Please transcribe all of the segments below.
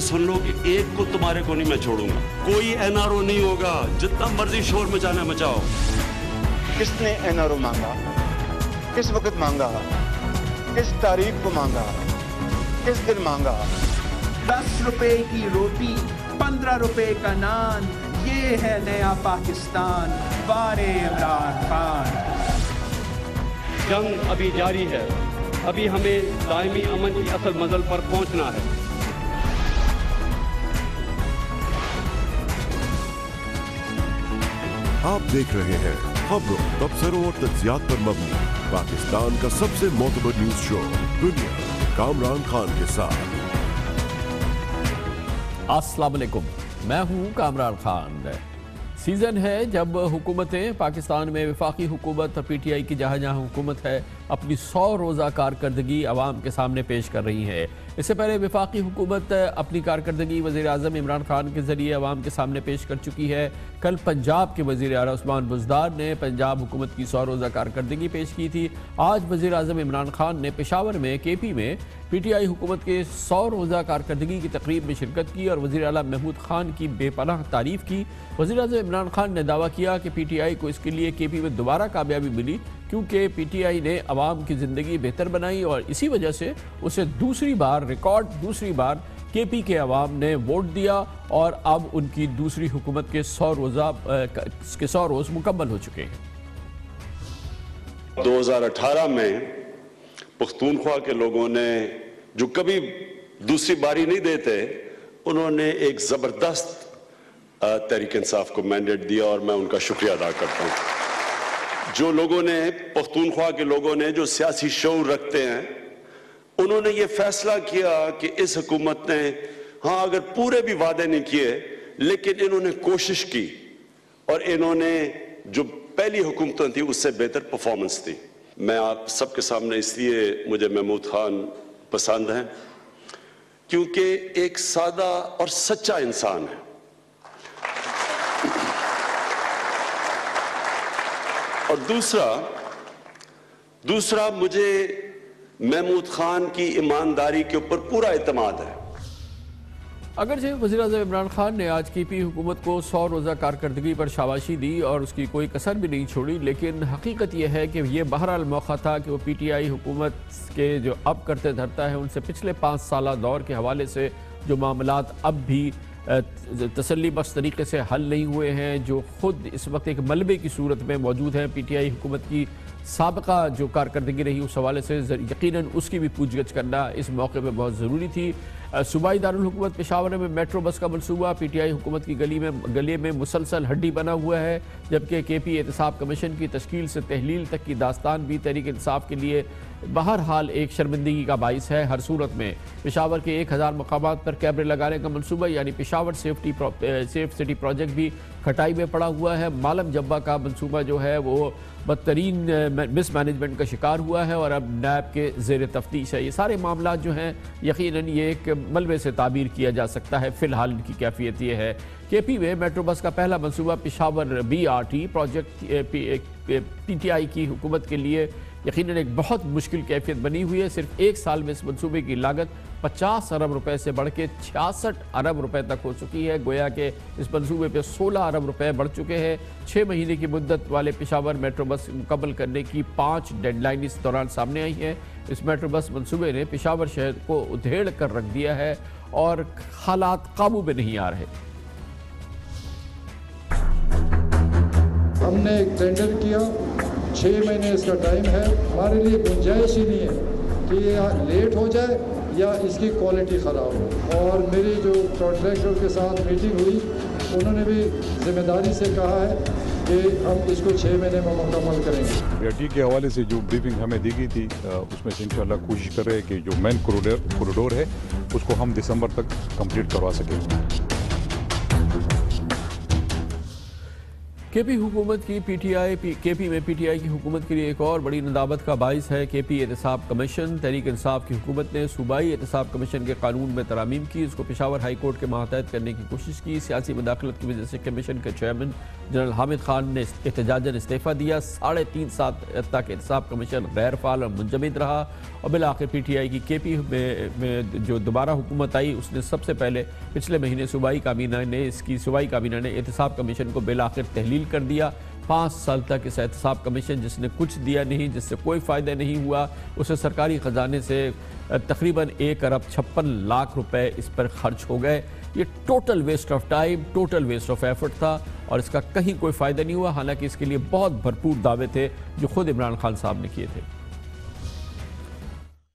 से सुन लो कि एक को तुम्हारे को नहीं मैं छोड़ूँगा। कोई एनआरओ नहीं होगा। जितना मर्ज़ी शोर मचाना मचाओ। किसने एनआरओ मांगा? किस वक्त मांगा? किस तारीख को मांगा? किस दिन मांगा? दस रुपए की रोटी पंद्रह रुपए का नान ये है नया पाकिस्तान बारे इमरान खान। जंग अभी जारी है। अभी हमें दायमी अमन की असल मंजिल पर पहुँचना है। आप देख रहे हैं खबरों तबसरों और तजियात पर मबनी पाकिस्तान का सबसे मोतबर न्यूज़ शो, दुनिया, कामरान खान के साथ। अस्सलाम वालेकुम। मैं हूँ कामरान खान। सीज़न है जब हुकूमतें पाकिस्तान में विफाकी हुकूमत पी टी आई की जहाँ जहाँ हुकूमत है अपनी सौ रोज़ा कारकर्दगी आवाम के सामने पेश कर रही है। इससे पहले विफाकी हुकूमत अपनी कारकर्दगी वजी अजम इमरान खान के ज़रिए आवाम के सामने पेश कर चुकी है। कल पंजाब के वजी अला उस्मान बुजदार ने पंजाब हुकूमत की सौ रोज़ा कारकर्दगी पेश की थी। आज वजी अजम इमरान खान ने पेशावर में के पी में पी टी आई हुकूमत के सौ रोज़ा कारकर्दगी की तकरीब में शिरकत की और वजी अला महमूद खान की बेपनाह तारीफ़ की। वजी अजम इमरान खान ने दावा किया कि पी टी आई को इसके लिए के पी में दोबारा कामयाबी मिली। क्योंकि पी टी आई ने आवाम की ज़िंदगी बेहतर बनाई और इसी वजह से उसे दूसरी बार रिकॉर्ड, दूसरी बार के पी के अवाम ने वोट दिया और अब उनकी दूसरी हुकूमत के सौ रोज़ा के सौ रोज़ मुकम्मल हो चुके हैं। 2018 में पख्तूनख्वा के लोगों ने जो कभी दूसरी बारी नहीं देते, उन्होंने एक ज़बरदस्त तहरीक इंसाफ को मैंडेट दिया और मैं उनका शुक्रिया अदा करता हूँ। जो लोगों ने, पख्तूनख्वा के लोगों ने जो सियासी शौर रखते हैं, उन्होंने ये फैसला किया कि इस हुकूमत ने हाँ अगर पूरे भी वादे नहीं किए, लेकिन इन्होंने कोशिश की और इन्होंने जो पहली हुकूमतें थी, उससे बेहतर परफॉर्मेंस थी। मैं आप सबके सामने इसलिए, मुझे महमूद खान पसंद हैं, क्योंकि एक सादा और सच्चा इंसान है। और दूसरा दूसरा मुझे महमूद खान की ईमानदारी के ऊपर पूरा एतमाद है। अगरचे वजी अजम इमरान खान ने आज की पी हुकूमत को सौ रोज़ा कारकर्दगी पर शाबाशी दी और उसकी कोई कसर भी नहीं छोड़ी, लेकिन हकीकत यह है कि यह बहरहाल मौका था कि वो पी टी आई हुकूमत के जो अब करते धरता है, उनसे पिछले पाँच साल दौर के हवाले से जो मामला अब भी तसली बख्श तरीके से हल नहीं हुए हैं, जो ख़ुद इस वक्त एक मलबे की सूरत में मौजूद हैं। पी टी आई हुकूमत की सबका जो कारकर्दगी रही उस हवाले से यकीन उसकी भी पूछ गछ करना इस मौके पर बहुत ज़रूरी थी। सूबाई दारकूमत पेशावर में मेट्रो बस का मनसूबा पी टी आई हुकूमत की गली में, गले में मुसलसल हड्डी बना हुआ है, जबकि के पी एहतसाब कमीशन की तश्कील से तहलील तक की दास्तान भी तहरीक इंसाफ के लिए बहरहाल एक शर्मिंदगी का बायस है। हर सूरत में पेशावर के एक हज़ार मकाम पर कैमरे लगाने का मनसूबा, यानी Peshawar safety safe city project भी खटाई में पड़ा हुआ है। मालम जब्बा का मनसूबा जो है, वो बदतरीन मिस मैनेजमेंट का शिकार हुआ है और अब नैब के जेर तफ्तीश है। ये सारे मामला जो हैं यकीन ये एक मलबे से ताबीर किया जा सकता है। फ़िलहाल इनकी कैफियत ये है। के पी में मेट्रो बस का पहला मनसूबा Peshawar B R T project P T I की हुकूमत के लिए यकीन एक बहुत मुश्किल कैफियत बनी हुई है। सिर्फ़ एक साल में इस मनसूबे की लागत 50 अरब रुपए से बढ़ के छियासठ अरब रुपए तक हो चुकी है। गोया के इस मनसूबे पर 16 अरब रुपए बढ़ चुके हैं। छः महीने की मुद्दत वाले पिशावर मेट्रो बस मुकम्मल करने की पाँच डेडलाइन इस दौरान सामने आई है। इस मेट्रो बस मनसूबे ने पिशावर शहर को उधेड़ कर रख दिया है और हालात काबू में नहीं आ रहे। हमने एक टेंडर किया। छः महीने इसका टाइम है। हमारे लिए गुंजाइश ही नहीं है कि ये लेट हो जाए या इसकी क्वालिटी ख़राब हो। और मेरी जो कॉन्ट्रैक्टर के साथ मीटिंग हुई, उन्होंने भी ज़िम्मेदारी से कहा है कि हम इसको छः महीने में मुकम्मल करेंगे। रेटी के हवाले से जो ब्रीफिंग हमें दी गई थी उसमें से इंशाल्लाह कोशिश कर रहे हैं कि जो मेन कॉरिडोर कॉरिडोर है, उसको हम दिसंबर तक कंप्लीट करवा सकें। के पी हुकूमत की पी टी आई के पी में पी टी आई की हुकूमत के लिए एक और बड़ी नदाबत का बायस है। के पी एहतसाब कमीशन तहरीक इंसाफ की हुकूमत ने सूबाई एहतसाब कमीशन के कानून में तरामीम की। इसको पेशावर हाई कोर्ट के मातहत करने की कोशिश की। सियासी मदाखलत की वजह से कमीशन के चेयरमैन जनरल हामिद खान ने एहतजाजन इस्तीफ़ा दिया। साढ़े तीन साल तक एहतसाब कमीशन गैर फाल और मुंजमद रहा। और बिल आखिर पी टी आई की के पी में, में जो दोबारा हुकूमत आई उसने सबसे पहले पिछले महीने सूबाई काबीना ने इसकी सूबाई काबीना ने एहतसाब कमीशन को बिल आखिर तहलील कर दिया। पाँच साल तक इस एहतसाब कमीशन जिसने कुछ दिया नहीं, जिससे कोई फ़ायदा नहीं हुआ, उसे सरकारी ख़जाने से तकरीबन एक अरब छप्पन लाख रुपए इस पर खर्च हो गए। ये total waste of time total waste of effort था और इसका कहीं कोई फ़ायदा नहीं हुआ। हालाँकि इसके लिए बहुत भरपूर दावे थे जो खुद इमरान खान साहब ने किए थे।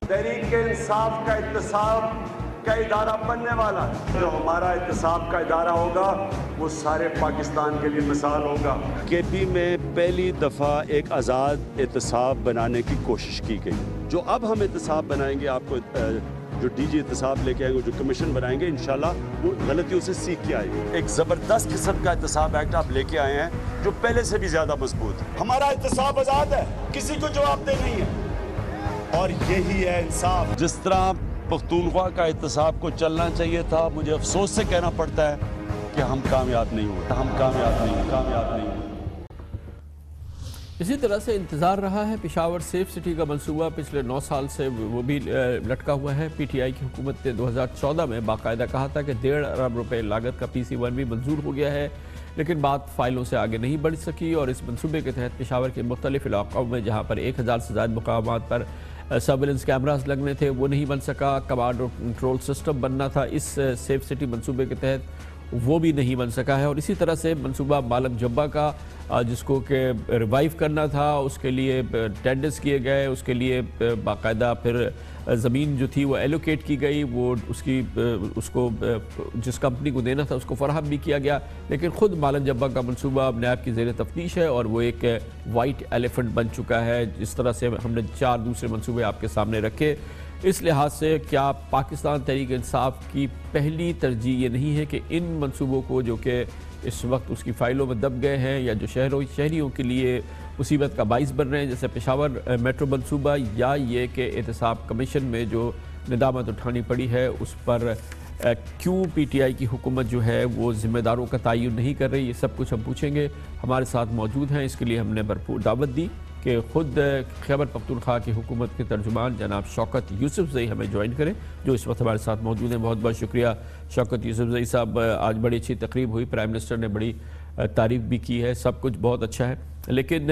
तहरीक इंसाफ का इंतसाब का इदारा बनने वाला है। जो हमारा एहतसाब का इदारा होगा वो सारे पाकिस्तान के लिए मिसाल होगा। के पी में पहली दफ़ा एक आज़ाद एहतसाब बनाने की कोशिश की गई। जो अब हम एहतसाब बनाएँगे आपको जो डी जी एहतसाब लेके आएँगे जो कमीशन बनाएँगे इन वो गलतियों से सीख के आएँगे। एक ज़बरदस्त किस्म का एहतसाब एक्ट आप लेके आए हैं जो पहले से भी ज़्यादा मज़बूत है। हमारा एहतसाब आज़ाद है किसी को जवाब दे नहीं है। और यही है इंसाफ। जिस तरह पख्तूनख्वा का एहतसाब को चलना चाहिए था। मुझे अफसोस से कहना पड़ता है कि हम कामयाब नहीं हुए। हम कामयाब नहीं कामयाब नहीं हुए इसी तरह से इंतज़ार रहा है पिशावर सेफ़ सिटी का मंसूबा। पिछले नौ साल से वो भी लटका हुआ है। पी टी आई की हुकूमत ने 2014 में बाकायदा कहा था कि डेढ़ अरब रुपए लागत का पी सी वन भी मंजूर हो गया है, लेकिन बात फाइलों से आगे नहीं बढ़ सकी और इस मनसूबे के तहत पिशावर के मुख्तलिफ़ इलाकों में, जहाँ पर एक हज़ार से ज़्यादा मकाम पर सर्विलेंस कैमराज लगने थे, वो नहीं बन सका कमांड और कंट्रोल सिस्टम बनना था। इस सेफ़ सिटी मंसूबे के तहत वो भी नहीं बन सका है। और इसी तरह से मनसूबा मालम जब्बा का जिसको के रिवाइव करना था, उसके लिए टेंडर्स किए गए, उसके लिए बाकायदा फिर ज़मीन जो थी वो एलोकेट की गई, वो उसकी उसको जिस कंपनी को देना था उसको फराहम भी किया गया। लेकिन ख़ुद मालन जब्बा का मनसूबा अब नैब की जेर तफ्तीश है और वो एक वाइट एलिफेंट बन चुका है। जिस तरह से हमने चार दूसरे मनसूबे आपके सामने रखे इस लिहाज से क्या पाकिस्तान तहरीक इंसाफ की पहली तरजीह ये नहीं है कि इन मनसूबों को जो कि इस वक्त उसकी फ़ाइलों में दब गए हैं या जो शहरों शहरीों के लिए मुसीबत का बाइस बन रहे हैं, जैसे पेशावर मेट्रो मनसूबा या ये कि एहतसाब कमीशन में जो निदामत उठानी पड़ी है, उस पर क्यों पीटीआई की हुकूमत जो है वो ज़िम्मेदारों का तयन नहीं कर रही, ये सब कुछ हम पूछेंगे। हमारे साथ मौजूद हैं, इसके लिए हमने भरपूर दावत दी। कि ख़ुद खैबर पख्तूनख्वा की हुकूमत के तर्जुमान जनाब शौकत यूसुफ जई हमें ज्वाइन करें, जो इस वक्त हमारे साथ मौजूद हैं। बहुत बहुत शुक्रिया शौकत यूसुफ जई साहब। आज बड़ी अच्छी तकरीब हुई, प्राइम मिनिस्टर ने बड़ी तारीफ़ भी की है, सब कुछ बहुत अच्छा है। लेकिन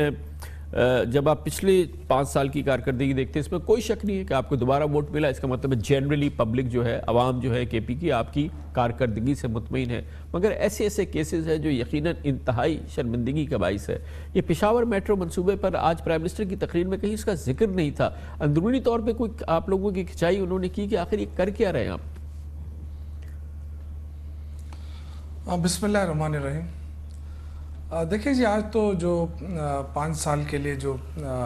जब आप पिछले पाँच साल की कारकर्दगी देखते हैं, इसमें कोई शक नहीं है कि आपको दोबारा वोट मिला। इसका मतलब जनरली पब्लिक जो है, आवाम जो है के पी की आपकी कारकर्दगी से मुतमिन है। मगर ऐसे ऐसे केसेस हैं जो यकीन इंतहाई शर्मिंदगी का बायस है। ये पिशावर मेट्रो मनसूबे पर आज प्राइम मिनिस्टर की तकरीर में कहीं इसका ज़िक्र नहीं था। अंदरूनी तौर पर कोई आप लोगों की खिंचाई उन्होंने की कि आखिर ये कर क्या रहे हैं आप? बिस्मिल्लाह रहमान रहीम। देखिए जी, आज तो जो पाँच साल के लिए जो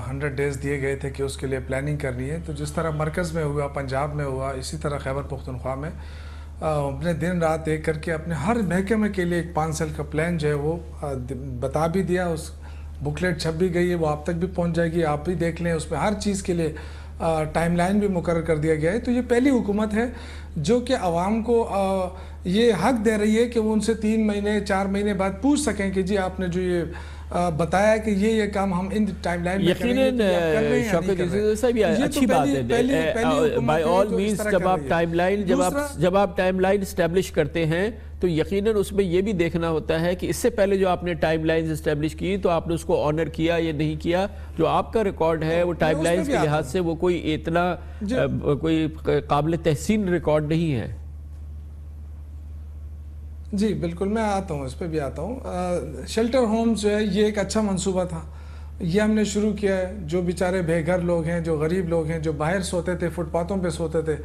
हंड्रेड डेज़ दिए गए थे कि उसके लिए प्लानिंग करनी है तो जिस तरह मरकज़ में हुआ, पंजाब में हुआ, इसी तरह खैबर पख्तनख्वा में अपने दिन रात एक करके अपने हर महकमे के लिए एक पाँच साल का प्लान जो है वो बता भी दिया, उस बुकलेट छप भी गई है, वो आप तक भी पहुँच जाएगी, आप भी देख लें, उसमें हर चीज़ के लिए टाइम लाइन भी मुकर कर दिया गया है। तो ये पहली हुकूमत है, जो कि आवाम को ये हक दे रही है कि वो उनसे तीन महीने चार महीने बाद पूछ सकें कि जी आपने जो ये बताया कि ये ये काम हम इन टाइमलाइन में यकीनन तो अच्छी बात है बाय ऑल मींस जब आप टाइमलाइन जब आप जब आप टाइमलाइन करते हैं तो यकीनन उसमें यह भी देखना होता है कि इससे पहले जो आपने टाइमलाइंस इस्टेब्लिश की तो आपने उसको ऑनर किया या नहीं किया। जो आपका रिकॉर्ड है वो टाइमलाइंस के लिहाज से वो कोई इतना कोई काबिल तहसीन रिकॉर्ड नहीं है जी, बिल्कुल, मैं आता हूँ, इस पर भी आता हूँ। शेल्टर होम जो है, ये एक अच्छा मंसूबा था। ये हमने शुरू किया है। जो बेचारे बेघर लोग हैं, जो गरीब लोग हैं, जो बाहर सोते थे, फुटपाथों पे सोते थे,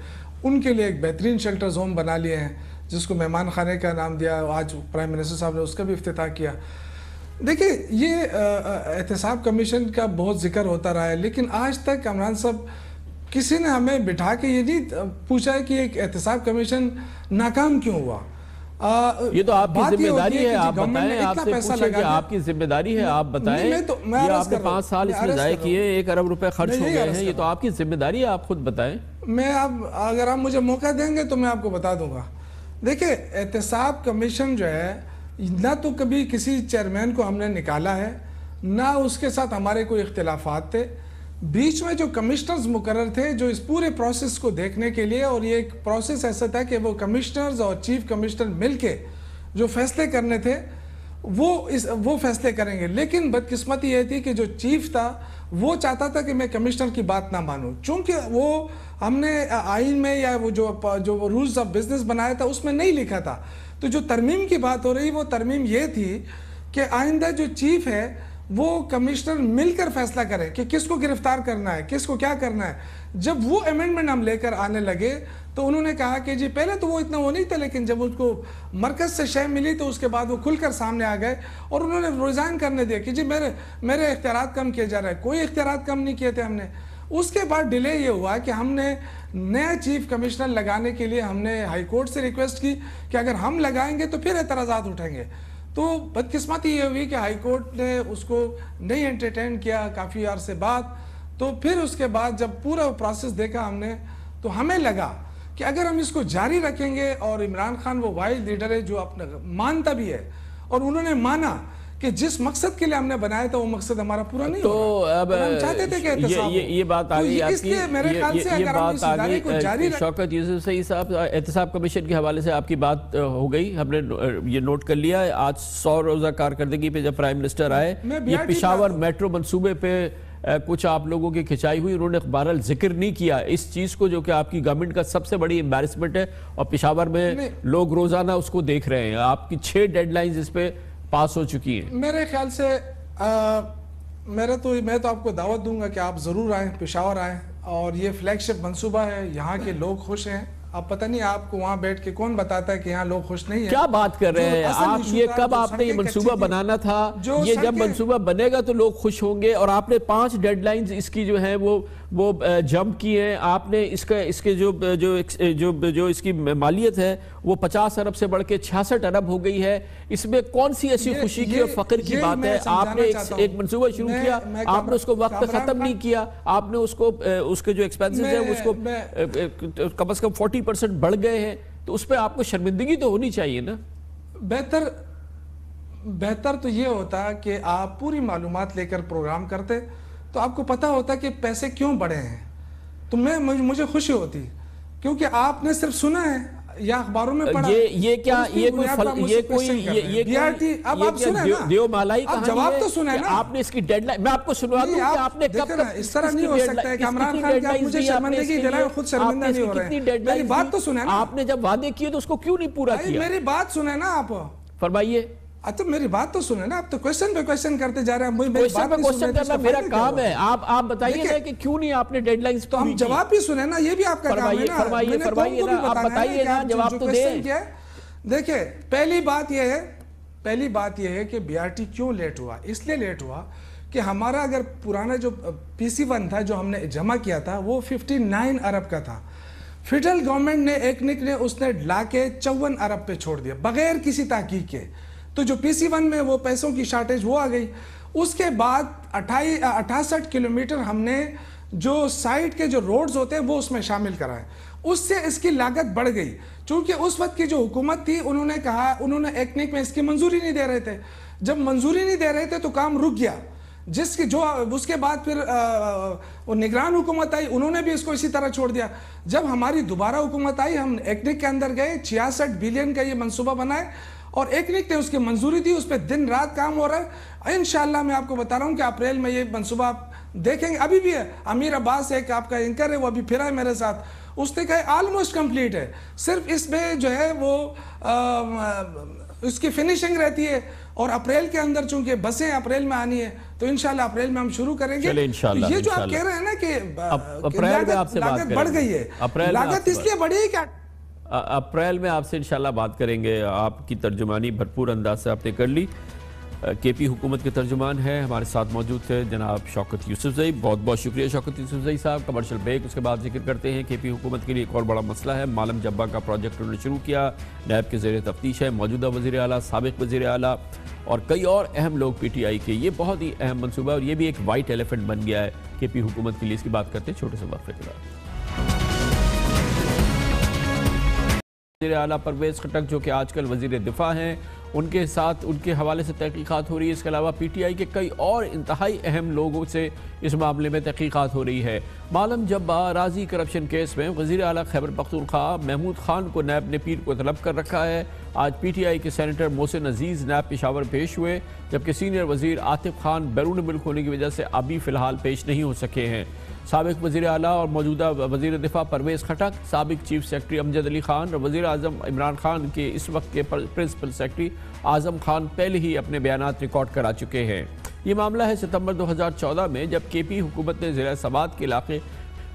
उनके लिए एक बेहतरीन शेल्टर्स होम बना लिए हैं, जिसको मेहमान खाने का नाम दिया, आज प्राइम मिनिस्टर साहब ने उसका भी अफ्ताह किया। देखिए, ये एहतसाब कमीशन का बहुत ज़िक्र होता रहा है, लेकिन आज तक इमरान साहब, किसी ने हमें बिठा के ये नहीं पूछा है कि एक एहतसाब कमीशन नाकाम क्यों हुआ? आ, ये तो आपकी ज़िम्मेदारी है कि आप बताएँ आपसे पूछे कि आपकी ज़िम्मेदारी है आप बताएँ। मैं तो- मैं ये आपने पाँच साल इसमें जाए किए एक अरब रुपए खर्च हो गए हैं ये तो आपकी ज़िम्मेदारी है आप खुद बताएँ। मैं अब अगर आप मुझे मौका देंगे तो मैं आपको बता दूँगा। देखिए एहतसाब कमीशन जो है ना तो कभी किसी चेयरमैन को हमने निकाला है ना उसके साथ हमारे कोई इख्तलाफात थे। बीच में जो कमिश्नर्स मुकर थे, जो इस पूरे प्रोसेस को देखने के लिए, और ये एक प्रोसेस ऐसा था कि वो कमिश्नर्स और चीफ कमिश्नर मिलके जो फैसले करने थे, वो इस, वो फैसले करेंगे। लेकिन बदकिस्मती ये थी कि जो चीफ था, वो चाहता था कि मैं कमिश्नर की बात ना मानूं। चूँकि वो हमने आइन में या वो जो जो रूल्स ऑफ़ बिज़नेस बनाया था, उसमें नहीं लिखा था। तो जो तरमीम की बात हो रही, वो तरमीम ये थी कि आइंदा जो चीफ है वो कमिश्नर मिलकर फैसला करे कि किसको गिरफ़्तार करना है, किसको क्या करना है। जब वो अमेंडमेंट हम लेकर आने लगे तो उन्होंने कहा कि जी, पहले तो वो इतना वो नहीं था, लेकिन जब उसको मरकज से शय मिली तो उसके बाद वो खुलकर सामने आ गए और उन्होंने रिजाइन करने दिया कि जी, मेरे मेरे इख्तियार कम किए जा रहे हैं। कोई इख्तियार कम नहीं किए थे हमने। उसके बाद डिले ये हुआ कि हमने नया चीफ कमिश्नर लगाने के लिए हमने हाईकोर्ट से रिक्वेस्ट की कि अगर हम लगाएँगे तो फिर एतराज़ात उठेंगे तो बदकिस्मती ये हुई कि हाई कोर्ट ने उसको नहीं एंटरटेन किया काफ़ी ओर से बात तो फिर उसके बाद जब पूरा प्रोसेस देखा हमने तो हमें लगा कि अगर हम इसको जारी रखेंगे और इमरान खान वो वाइल्ड लीडर है जो अपना मानता भी है और उन्होंने माना कि जिस मकसद के लिए हमने बनाया था वो मकसद हमारा पूरा नहीं तो अब हम चाहते थे कि ये ये ये बात आ तो गई आपकी। मेरे ख्याल से ये अगर हम बात इस आ गई को जारी शौकत यूसुफ सही साहब एहतसाब कमीशन के हवाले से आपकी बात हो गई। हमने ये नोट कर लिया। आज सौ रोजा कारकर्दगी पे जब प्राइम मिनिस्टर आए ये पिशावर मेट्रो मनसूबे पे कुछ आप लोगों की खिंचाई हुई उन्होंने बहरहाल ज़िक्र नहीं किया। इस चीज़ को जो कि आपकी गवर्नमेंट का सबसे बड़ी एम्बेरसमेंट है और पिशावर में लोग रोज़ाना उसको देख रहे हैं। आपकी छह डेडलाइंस इस पे पास हो चुकी है। मेरे ख्याल से आ, मेरा तो मैं तो आपको दावत दूँगा कि आप ज़रूर आएँ पेशावर आएँ और ये फ्लैगशिप मनसूबा है यहाँ के लोग खुश हैं। अब पता नहीं आपको वहाँ बैठ के कौन बताता है कि यहाँ लोग खुश नहीं है? क्या बात कर रहे हैं? आप ये कब आपने ये मंसूबा बनाना था? जो ये जब मंसूबा बनेगा तो लोग खुश होंगे और आपने पाँच डेडलाइंस इसकी जो है वो वो जंप की है। आपने इसका इसके जो जो जो जो इसकी मालियत है वो 50 अरब से बढ़ के छियासठ अरब हो गई है। इसमें कौन सी ऐसी खुशी की और फकर की बात है? आपने एक, एक मंसूबा शुरू किया। आपने उसको वक्त पे खत्म नहीं किया। आपने उसको उसके जो एक्सपेंसेस है उसको मैं- अ, अ, कम से 40 परसेंट बढ़ गए हैं तो उस पर आपको शर्मिंदगी तो होनी चाहिए ना। बेहतर बेहतर तो ये होता कि आप पूरी मालूम लेकर प्रोग्राम करते तो आपको पता होता कि पैसे क्यों बढ़े हैं। तो मैं मुझे खुशी होती, क्योंकि आपने सिर्फ़ सुना है या अखबारों में पढ़ा। ये ये क्या ये कोई फल ये कोई ये ये बीआरटी अब आप क्या सुने देव- ना। देवमालाई आप जवाब तो सुने कि ना। आपने इसकी डेडलाइन मैं आपको सुनवा दूँ कि आपने कब इस तरह नहीं हो सकता है कि इमरान खान की आप मुझे शर्मिंदगी दिलाए खुद शर्मिंदा नहीं हो रहे। हैं। कितनी मेरी बात? तो सुने ना। आपने जब वादे किए तो उसको क्यों नहीं पूरा किया? मेरी बात सुने ना आप। फरमाइए। अच्छा मेरी बात तो सुने ना आप तो क्वेश्चन पे क्वेश्चन करते जा रहे हैं मेरी बात पे क्वेश्चन सुन तो करना मेरा काम है। आप आप बताइए ना कि क्यों नहीं आपने डेडलाइंस तो हम जवाब भी सुने ना ये भी आपका काम है ना। फरमाइए, मैंने फरमाइए ना, आप है बताइए ना, जवाब तो दें। है, देखिए पहली बात यह है पहली बात यह है कि बीआरटी क्यों लेट हुआ? इसलिए लेट हुआ कि हमारा अगर पुराना जो पीसी वन था जो हमने जमा किया था वो 59 अरब का था। फेडरल गवर्नमेंट ने एक निक ने उसने ला के चौवन अरब पे छोड़ दिया बगैर किसी ताकीक के। तो जो पीसी वन में वो पैसों की शार्टेज वो आ गई। उसके बाद अट्ठाई, अठासठ किलोमीटर हमने जो साइड के जो रोड्स होते हैं, वो उसमें शामिल कराए उससे इसकी लागत बढ़ गई। क्योंकि उस वक्त की जो हुकूमत थी, उन्होंने कहा, उन्होंने एक्निक में इसकी मंजूरी नहीं दे रहे थे। जब मंजूरी नहीं दे रहे थे तो काम रुक गया। जिसकी जो, उसके बाद फिर वो निगरान हुकूमत आई, उन्होंने भी इसको इसी तरह छोड़ दिया। जब हमारी दोबारा हुकूमत आई, हम एकनिक के अंदर गए, छियासठ बिलियन का ये मनसूबा बनाए। और एकनिक ने उसकी मंजूरी दी उस पर दिन रात काम हो रहा है। इन मैं आपको बता रहा हूँ कि अप्रैल में ये मंसूबा आप देखेंगे। अभी भी है अमीर अब्बास एक आपका एंकर है वो अभी फिरा है मेरे साथ। उसने कहा ऑलमोस्ट कंप्लीट है। सिर्फ़ इसमें जो है वो आ, उसकी फिनिशिंग रहती है और अप्रैल के अंदर चूँकि बसें अप्रैल में आनी है तो इंशाल्लाह अप्रैल में हम शुरू करेंगे। ये जो आप कह रहे हैं ना कि अप्रैल लागत- बढ़ गई है। लागत इसलिए बढ़ी है क्या अप्रैल में आपसे इंशाल्लाह बात करेंगे। आपकी तर्जुमानी भरपूर अंदाज से आपने कर ली। के पी हुकूमत के तर्जुमान हैं, हमारे साथ मौजूद थे जनाब शौकत यूसुफजई बहुत बहुत शुक्रिया शौकत यूसुफजई साहब। कमर्शियल ब्रेक, उसके बाद ज़िक्र करते हैं के पी हुकूमत के लिए एक और बड़ा मसला है। मालम जब्बा का प्रोजेक्ट उन्होंने शुरू किया। नैब के जेर तफ्तीश है, मौजूदा वजी अला सबक वजी अला और कई और अहम लोग पी टी आई के। ये बहुत ही अहम मनसूबा है और ये भी एक वाइट एलिफेंट बन गया है। के पी हुकूमत के लिए इसकी बात करते हैं छोटे से वक्फे के बाद। वजी अला परवेज़ खटक, जो कि आजकल वज़ीर दिफा हैं, उनके साथ उनके हवाले से तहकीक़ात हो रही है। इसके अलावा पी टी आई के कई और इंतहाई अहम लोगों से इस मामले में तहकीक़ात हो रही है। मालम जब्बा राज़ी करप्शन केस में वजी अला खैबर पख्तूनख्वा महमूद खान को नैब ने पीर को तलब कर रखा है। आज पी टी आई के सैनिटर मोहसिन अज़ीज़ नैब पेशावर पेश हुए, जबकि सीनियर वज़ीर आतिफ खान बैरून मुल्क होने की वजह से अभी फ़िलहाल पेश नहीं हो सके हैं। सबक वजी अला और मौजूदा वजी दिफा परवेज़ खटक, सबक चीफ सेक्रटरी अमजद अली खान और वजी अजम इमरान खान के इस वक्त के प्रिंसिपल सेक्रटरी आज़म खान पहले ही अपने बयान रिकॉर्ड करा चुके हैं। ये मामला है सितंबर 2014 में, जब के पी हुकूमत ने ज़िला सबाद के इलाके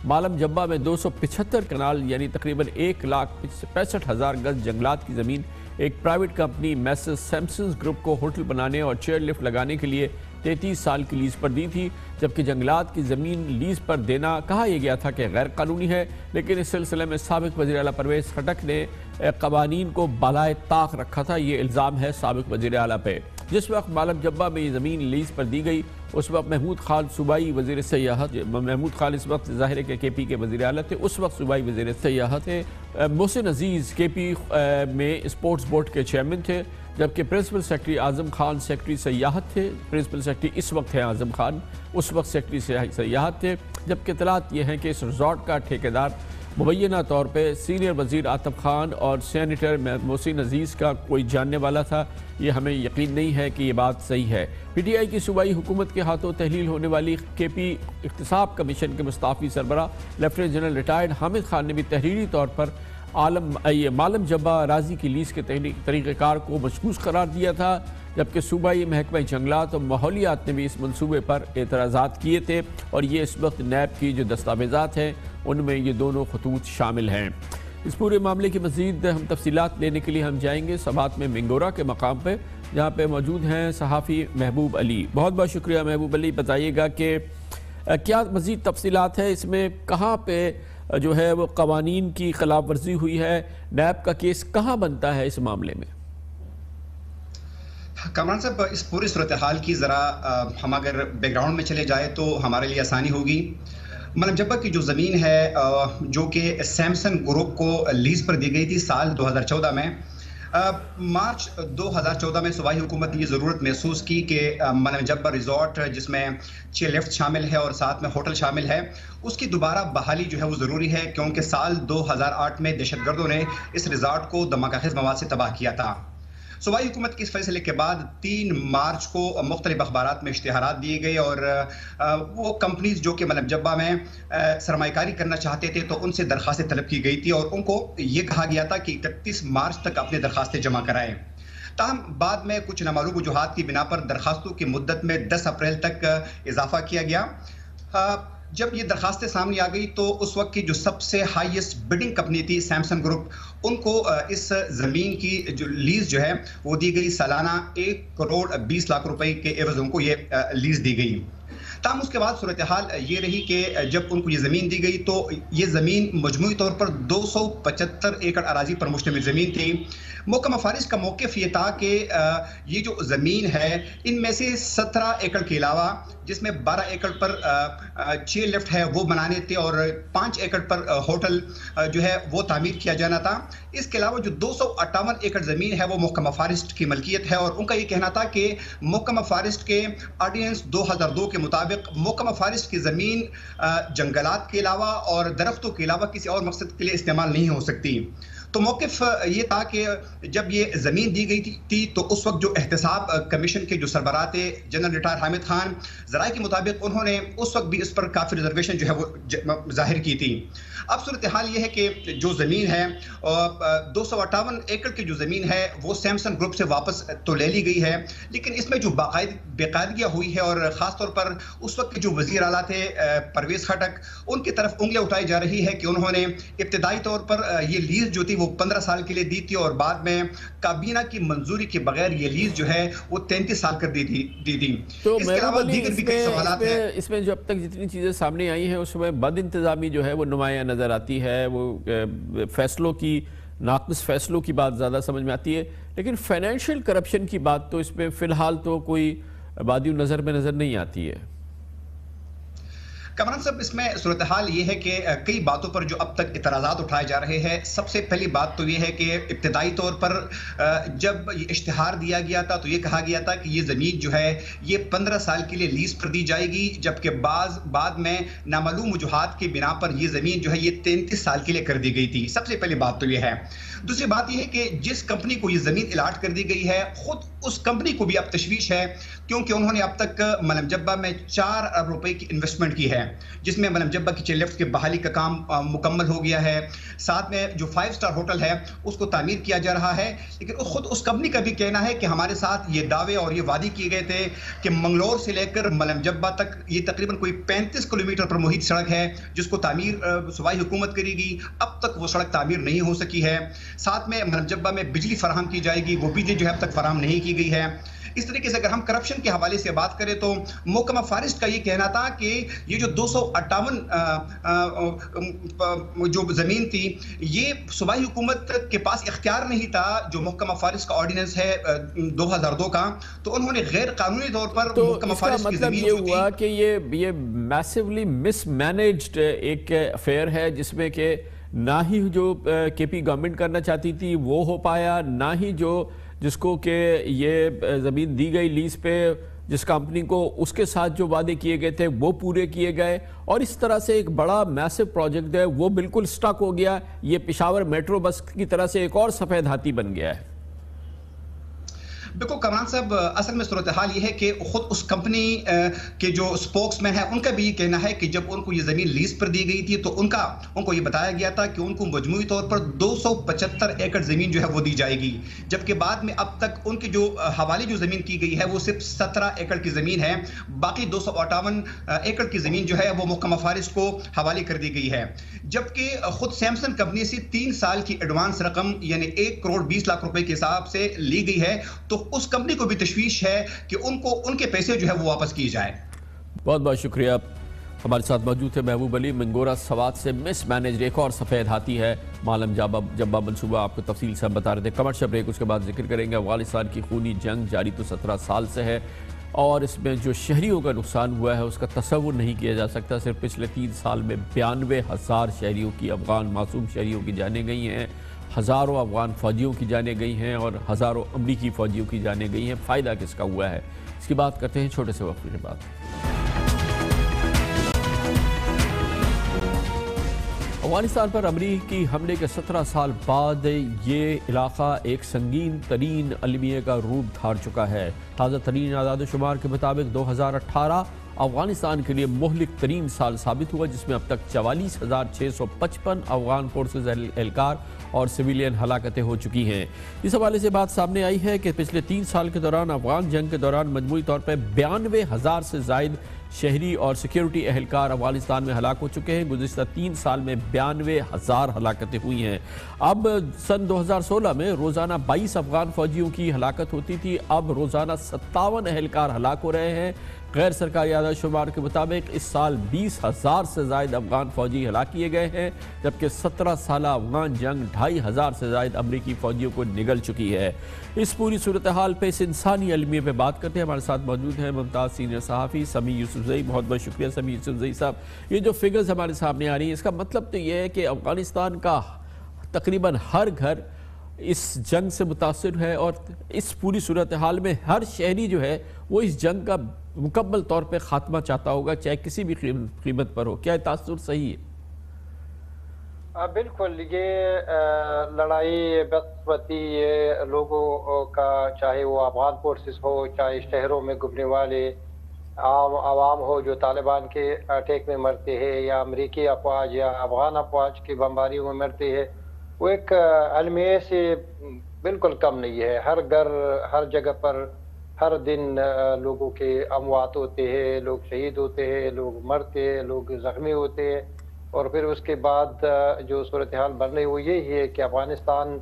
मालम जब्बा में दो सौ पिछहत्तर कनाल यानी तकरीबन एक लाख पैंसठ हज़ार गज जंगलात की ज़मीन एक private company Messrs Samsons group को होटल बनाने और चेयर लिफ्ट लगाने के लिए तैतीस साल की लीज पर दी थी, जबकि जंगलात की ज़मीन लीज पर देना कहा यह गया था कि गैर कानूनी है, लेकिन इस सिलसिले में सबक वजी अला परवेज़ खटक ने कवानीन को बालाए ताक रखा था। ये इल्ज़ाम है सबक वजी अला पे। जिस वक्त मालम जब्बा में ये ज़मीन लीज पर दी गई, उस वक्त महमूद खान सूबाई वज़ीर सयाहत महमूद खान इस वक्त ज़ाहिर के के पी के वजी अला थे, उस वक्त सूबाई वज़ीर सयाहत थे मोहसिन अज़ीज़ के पी में स्पोर्ट्स बोर्ड के चेयरमैन थे। जबकि principal secretary Azam Khan secretary सयाहत थे, प्रिंसिपल सेक्रेटरी इस वक्त हैं आज़म खान, उस वक्त सेक्रेटरी सयाहत थे, जबकि इतलात ये हैं कि इस रिजॉर्ट का ठेकेदार मुबैना तौर पर सीनियर वज़ीर आतफ खान और सैनिटर मोहसिन अज़ीज़ का कोई जानने वाला था। ये हमें यकीन नहीं है कि ये बात सही है। पी टी आई की सूबाई हुकूमत के हाथों तहलील होने वाली के पी इकतसाब कमीशन के मुस्ताफ़ी सरबरा lieutenant general retired Hamid Khan ने भी तहरीरी तौर पर आलम, ये मालम जब्बा राज़ी की लीज के तरीक़ार को मशकूस करार दिया था, जबकि सूबाई महकमा जंगलात और माहौलियात ने भी इस मनसूबे पर एतराज़ा किए थे और ये इस वक्त नैब की जो दस्तावेज़ात हैं, उनमें ये दोनों खतूत शामिल हैं। इस पूरे मामले की मजीद हम तफसीत लेने के लिए हम जाएँगे सबात में मिंगोरा के मकाम पर जहाँ पर मौजूद हैं सहाफ़ी महबूब अली। बहुत बहुत शुक्रिया महबूब अली। बताइएगा कि क्या मज़ीद तफसीत है इसमें, कहाँ पर जो है वो कवानीन की खिलाफ वर्जी हुई है। नैब का केस कहाँ बनता है इस मामले में? कमरान साहब, इस पूरी सूरत हाल की ज़रा हम अगर बैकग्राउंड में चले जाए तो हमारे लिए आसानी होगी। मतलब जब की जो ज़मीन है जो कि सैमसन ग्रुप को लीज पर दी गई थी साल 2014 में मार्च 2014 में सूबाई हुकूमत ने ये ज़रूरत महसूस की कि मनजब्बर रिजॉर्ट, जिसमें छः लिफ्ट शामिल है और साथ में होटल शामिल है, उसकी दोबारा बहाली जो है वो ज़रूरी है, क्योंकि साल 2008 में दहशतगर्दों ने इस रिजॉर्ट को धमाका खेज मवाद से तबाह किया था। सूबाई हुकूमत के इस फैसले के बाद तीन मार्च को मुख्तलिफ़ अखबार में इश्तहार दिए गए और वो कंपनीज़ जो कि मतलब जब्बा में सरमाकारी करना चाहते थे तो उनसे दरखास्तें तलब की गई थी और उनको ये कहा गया था कि इकतीस मार्च तक अपनी दरखास्तें जमा कराएँ। ताहम, बाद में कुछ नामालूम वजूहत की बिना पर दरखास्तों की मुद्दत में 10 अप्रैल तक इजाफा किया गया। जब ये दरखास्तें सामने आ गई तो उस वक्त की जो सबसे हाईएस्ट बिडिंग कंपनी थी सैमसंग ग्रुप उनको इस ज़मीन की जो लीज जो है, वो दी गई सालाना एक करोड़ बीस लाख रुपए के एवज उनको ये लीज दी गई। तम उसके बाद सूरत हाल ये रही कि जब उनको ये ज़मीन दी गई तो ये ज़मीन मजमू तौर पर दो सौ पचहत्तर एकड़ अराजी पर मुश्तमिल ज़मीन थी। मोकम फारिश का मौकफ ये था कि ये जो ज़मीन है, इनमें से सत्रह एकड़ के अलावा, जिसमें बारह एकड़ पर छः लिफ्ट है, वो बनाने थे और पाँच एकड़ पर होटल जो है, वो तामीर किया जाना था। इसके अलावा जो दो सौ अट्ठावन एकड़ ज़मीन है, वो मोहकमा फारिस्ट की मलकियत है और उनका ये कहना था कि मोहकमा फारिस्ट के आर्डीनेंस दो हज़ार दो के मुताबिक मोहकमा फारिश की ज़मीन जंगलात के अलावा और दरख्तों के अलावा किसी और मकसद के लिए इस्तेमाल नहीं हो सकती। तो मौकफ ये था कि जब ये ज़मीन दी गई थी तो उस वक्त जो एहतसाब कमीशन के जो सरबरा थे जनरल रिटायर हामिद खान जरा के मुताबिक उन्होंने उस वक्त भी इस पर काफ़ी रिजर्वेशन जो है वो ज़ाहिर की थी। अब सूरत हाल ये है कि जो ज़मीन है दो सौ अट्ठावन एकड़ की जो ज़मीन है, वो सैमसंग ग्रुप से वापस तो ले ली गई है। लेकिन इसमें जो बाकायद, बेकायदगियाँ हुई है और ख़ासतौर पर उस वक्त के जो वज़ीर अला थे परवेज़ खटक, उनकी तरफ़ उंगलियाँ उठाई जा रही है कि उन्होंने इब्तदाई तौर पर ये लीज जो थी वो वो पंद्रह साल के लिए दी थी और बाद में काबीना की मंजूरी के बगैर ये लीज जो है वो तैंतीस साल कर दी थी दी थी। तो इसके अलावा दीगर भी कई इसमें, सवाल हैं इसमें, इसमें जो अब तक जितनी चीज़ें सामने आई हैं उसमें बद इंतज़ामी जो है वो नुमाया नज़र आती है वो फैसलों की नाकस फैसलों की बात ज़्यादा समझ में आती है। लेकिन फाइनेंशियल करप्शन की बात तो इसमें फ़िलहाल तो कोई बादी नज़र में नज़र नहीं आती है। कमरान साहब, इसमें सूरत हाल ये है कि कई बातों पर जो अब तक इतराज़ात उठाए जा रहे हैं, सबसे पहली बात तो ये है कि इब्तदाई तौर पर जब इश्तहार दिया गया था तो ये कहा गया था कि ये ज़मीन जो है, ये पंद्रह साल के लिए लीज पर दी जाएगी, जबकि बाज, बाद में नामालूम वजूहत की बिना पर यह ज़मीन जो है, ये तैंतीस साल के लिए कर दी गई थी। सबसे पहली बात तो ये है। दूसरी बात यह है कि जिस कंपनी को ये ज़मीन अलाट कर दी गई है, खुद उस कंपनी को भी अब तशवीश है, क्योंकि उन्होंने अब तक, मलम जब्बा में चार अरब रुपए की इन्वेस्टमेंट की है। जिसमें मलम जब्बा की चेयर लिफ्ट की बहाली का काम अ, मुकम्मल हो गया है। साथ में जो फाइव स्टार होटल है उसको तामीर किया जा रहा है। लेकिन खुद उस कंपनी का भी कहना है कि हमारे साथ ये दावे और ये वादी किए गए थे कि मंगलोर से लेकर मलम जब्बा तक ये तकरीबन कोई पैंतीस किलोमीटर पर मुहित सड़क है जिसको तामीर सूबाई हुकूमत करेगी। अब तक वो सड़क तामीर नहीं हो सकी है। साथ में मलम जब्बा में बिजली फराहम की जाएगी वो बिजली जो है अब तक फराहम नहीं की गई है। इस तरीके से अगर हम करप्शन के हवाले से बात करें तो मोहकमा फारिस्ट का ये कहना था कि ये जो दो सौ अट्ठावन जो ज़मीन थी ये सूबाई हुकूमत के पास इख्तियार नहीं था जो मोहकमा फारिस्ट का ऑर्डिनेंस है दो हज़ार दो का तो उन्होंने गैर कानूनी तौर पर तो फारिस्ट मतलब ज़मीन ये हुआ कि ये ये मैसिवली मिसमैनेज्ड एक अफेयर है जिसमें कि ना ही जो के पी गवर्नमेंट करना चाहती थी वो हो पाया ना ही जो जिसको कि ये ज़मीन दी गई लीज पे, जिस कंपनी को उसके साथ जो वादे किए गए थे, वो पूरे किए गए। और इस तरह से एक बड़ा मैसिव प्रोजेक्ट है, वो बिल्कुल स्टक हो गया। ये पिशावर मेट्रो बस की तरह से एक और सफ़ेद हाथी बन गया है। देखो कमरान साहब, असल में सूरत हाल ये है कि खुद उस कंपनी के जो स्पोक्समैन है, उनका भी ये कहना है कि जब उनको ये ज़मीन लीज पर दी गई थी तो उनका, उनको ये बताया गया था कि उनको मजमू तौर पर 275 एकड़ ज़मीन जो है वो दी जाएगी। जबकि बाद में अब तक उनकी जो हवाले जो ज़मीन की गई है, वो सिर्फ़ 17 एकड़ की ज़मीन है। बाकी दो सौ अट्ठावन एकड़ की ज़मीन जो है, वो मुहकमा फारिस को हवाले कर दी गई है। जबकि खुद सैमसंग कंपनी से तीन साल की एडवांस रकम, यानी एक करोड़ बीस लाख रुपए के हिसाब से ली गई है तो उस कंपनी को भी तशवीश है कि उनको, उनके पैसे जो है वो वापस किए जाए। बहुत बहुत शुक्रिया। हमारे साथ मौजूद थे महबूब अली, मंगोरा सवाद से मिस मैनेज एक और सफ़ेद हाथी है, मालम जाबा, जब्बा मनसूबा, आपको तफसील से हम बता रहे थे। कमर्शियल ब्रेक, उसके बाद ज़िक्र करेंगे अफ़गानिस्तान की खूनी जंग, जारी तो सत्रह साल से है, और इसमें जो शहरियों का नुकसान हुआ है, उसका तस्वुर नहीं किया जा सकता। सिर्फ़ पिछले तीन साल में बयानवे हज़ार शहरियों की, अफगान मासूम शहरियों की जाने गई हैं। हज़ारों अफगान फ़ौजियों की जाने गई हैं और हज़ारों अमरीकी फ़ौजियों की जाने गई हैं। फ़ायदा किसका हुआ है? इसकी बात करते हैं छोटे से वक्त के बाद। अफ़गानिस्तान पर अमरीकी हमले के सत्रह साल बाद ये इलाका एक संगीन तरीन अलमिया का रूप धार चुका है। ताज़ा तरीन आदाद शुमार के मुताबिक दो हज़ार अठारह अफ़गानिस्तान के लिए मोहलिक तरीन साल साबित हुआ, जिसमें अब तक चवालीस हज़ार छः सौ पचपन अफगान फोर्सेज एहलकार और सिविलियन हलाकतें हो चुकी हैं। इस हवाले से बात सामने आई है कि पिछले तीन साल के दौरान अफगान जंग के दौरान मजमू तौर पर बयानवे हज़ार से जायद शहरी और सिक्योरिटी एहलकार अफ़गानिस्तान में हलाक हो चुके हैं। गुजशत तीन साल में बयानवे हज़ार हलाकतें हुई हैं। अब सन 2016 में रोज़ाना 22 अफगान फौजियों की हलाकत होती थी। अब रोज़ाना सत्तावन एहलकार हलाक हो रहे हैं। गैर सरकारी आदाद शुमार के मुताबिक इस साल बीस हज़ार से जायद अफगान फौजी हलाक किए गए हैं, जबकि सत्रह साल अफगान जंग ढाई हज़ार से जायद अमरीकी फौजियों को निगल चुकी है। इस पूरी सूरत हाल पर इस इंसानी अलमिए पर बात करते हैं। हमारे साथ मौजूद हैं मुमताज़ सीनियर सहाफ़ी समी यूसुफजई बहुत बहुत शुक्रिया समी यूसुफजई साहब। ये जो फिगर्स हमारे सामने आ रही हैं, इसका मतलब तो ये है कि अफ़गानिस्तान का तकरीबन हर घर इस जंग से मुतासर है और इस पूरी सूरत हाल में हर शहरी जो है, वो इस जंग का मुकम्मल तौर पर ख़ात्मा चाहता होगा, चाहे किसी भी कीमत पर हो। क्या तासुर सही है? बिल्कुल, ये लड़ाई बदस्मती ये लोगों का, चाहे वो अफगान फोर्सेस हो, चाहे शहरों में घूमने वाले, आम, आवाम हो, जो तालिबान के अटैक में मरते हैं, या अमरीकी अफवाज, या अफगान अफवाज की बमबारी में मरते हैं, वो एक अलमिया से बिल्कुल कम नहीं है। हर घर, हर जगह पर हर दिन लोगों के अमवात होते हैं, लोग शहीद होते हैं, लोग मरते हैं, लोग ज़ख्मी होते हैं। और फिर उसके बाद जो सूरत हाल बन रही है, वो यही है कि अफ़गानिस्तान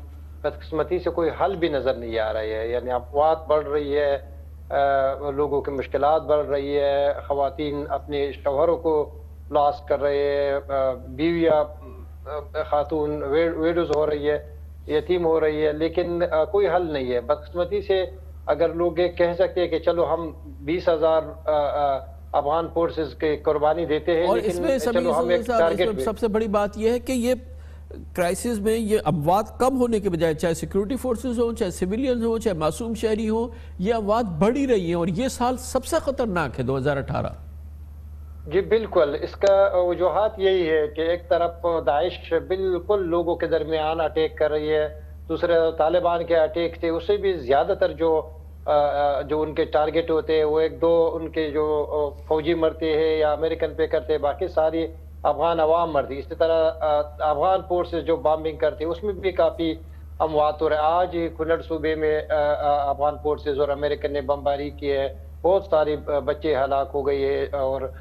बदकस्मती से कोई हल भी नज़र नहीं आ रही है। यानी अफवाह बढ़ रही है लोगों की मुश्किल बढ़ रही है, ख़वातीन अपने शोहरों को लॉस कर रहे हैं बीवियाँ खातून वेडोज हो रही है, यतीम हो रही है, लेकिन कोई हल नहीं है। बदकस्मती से अगर लोग ये कह सकते हैं कि चलो हम बीस हज़ार अफगान फोर्सेस के कुर्बानी देते हैं और लेकिन इसमें सभी चलो हम एक टारगेट इसमें सबसे बड़ी बात यह है कि ये क्राइसिस में ये अमवात कम होने के बजाय चाहे सिक्योरिटी फोर्सेस हो चाहे सिविलियन हो चाहे मासूम शहरी हो ये अमवात बढ़ी रही है और ये साल सबसे खतरनाक है 2018 जी बिल्कुल। इसका वजूहत यही है कि एक तरफ़ दाइश बिल्कुल लोगों के दरमियान अटैक कर रही है दूसरे तालिबान के अटैक थे, उससे भी ज़्यादातर जो जो उनके टारगेट होते हैं, वो एक दो उनके जो फौजी मरते हैं या अमेरिकन पे करते हैं, बाकी सारी अफगान अवाम मरती इसी तरह अफगान फोर्सेस जो बॉम्बिंग करते उसमें भी काफ़ी अमवात हो रहे आज ही खुनड़ सूबे में अफगान फोर्सेज और अमेरिकन ने बमबारी की है। बहुत सारे बच्चे हलाक हो गए हैं और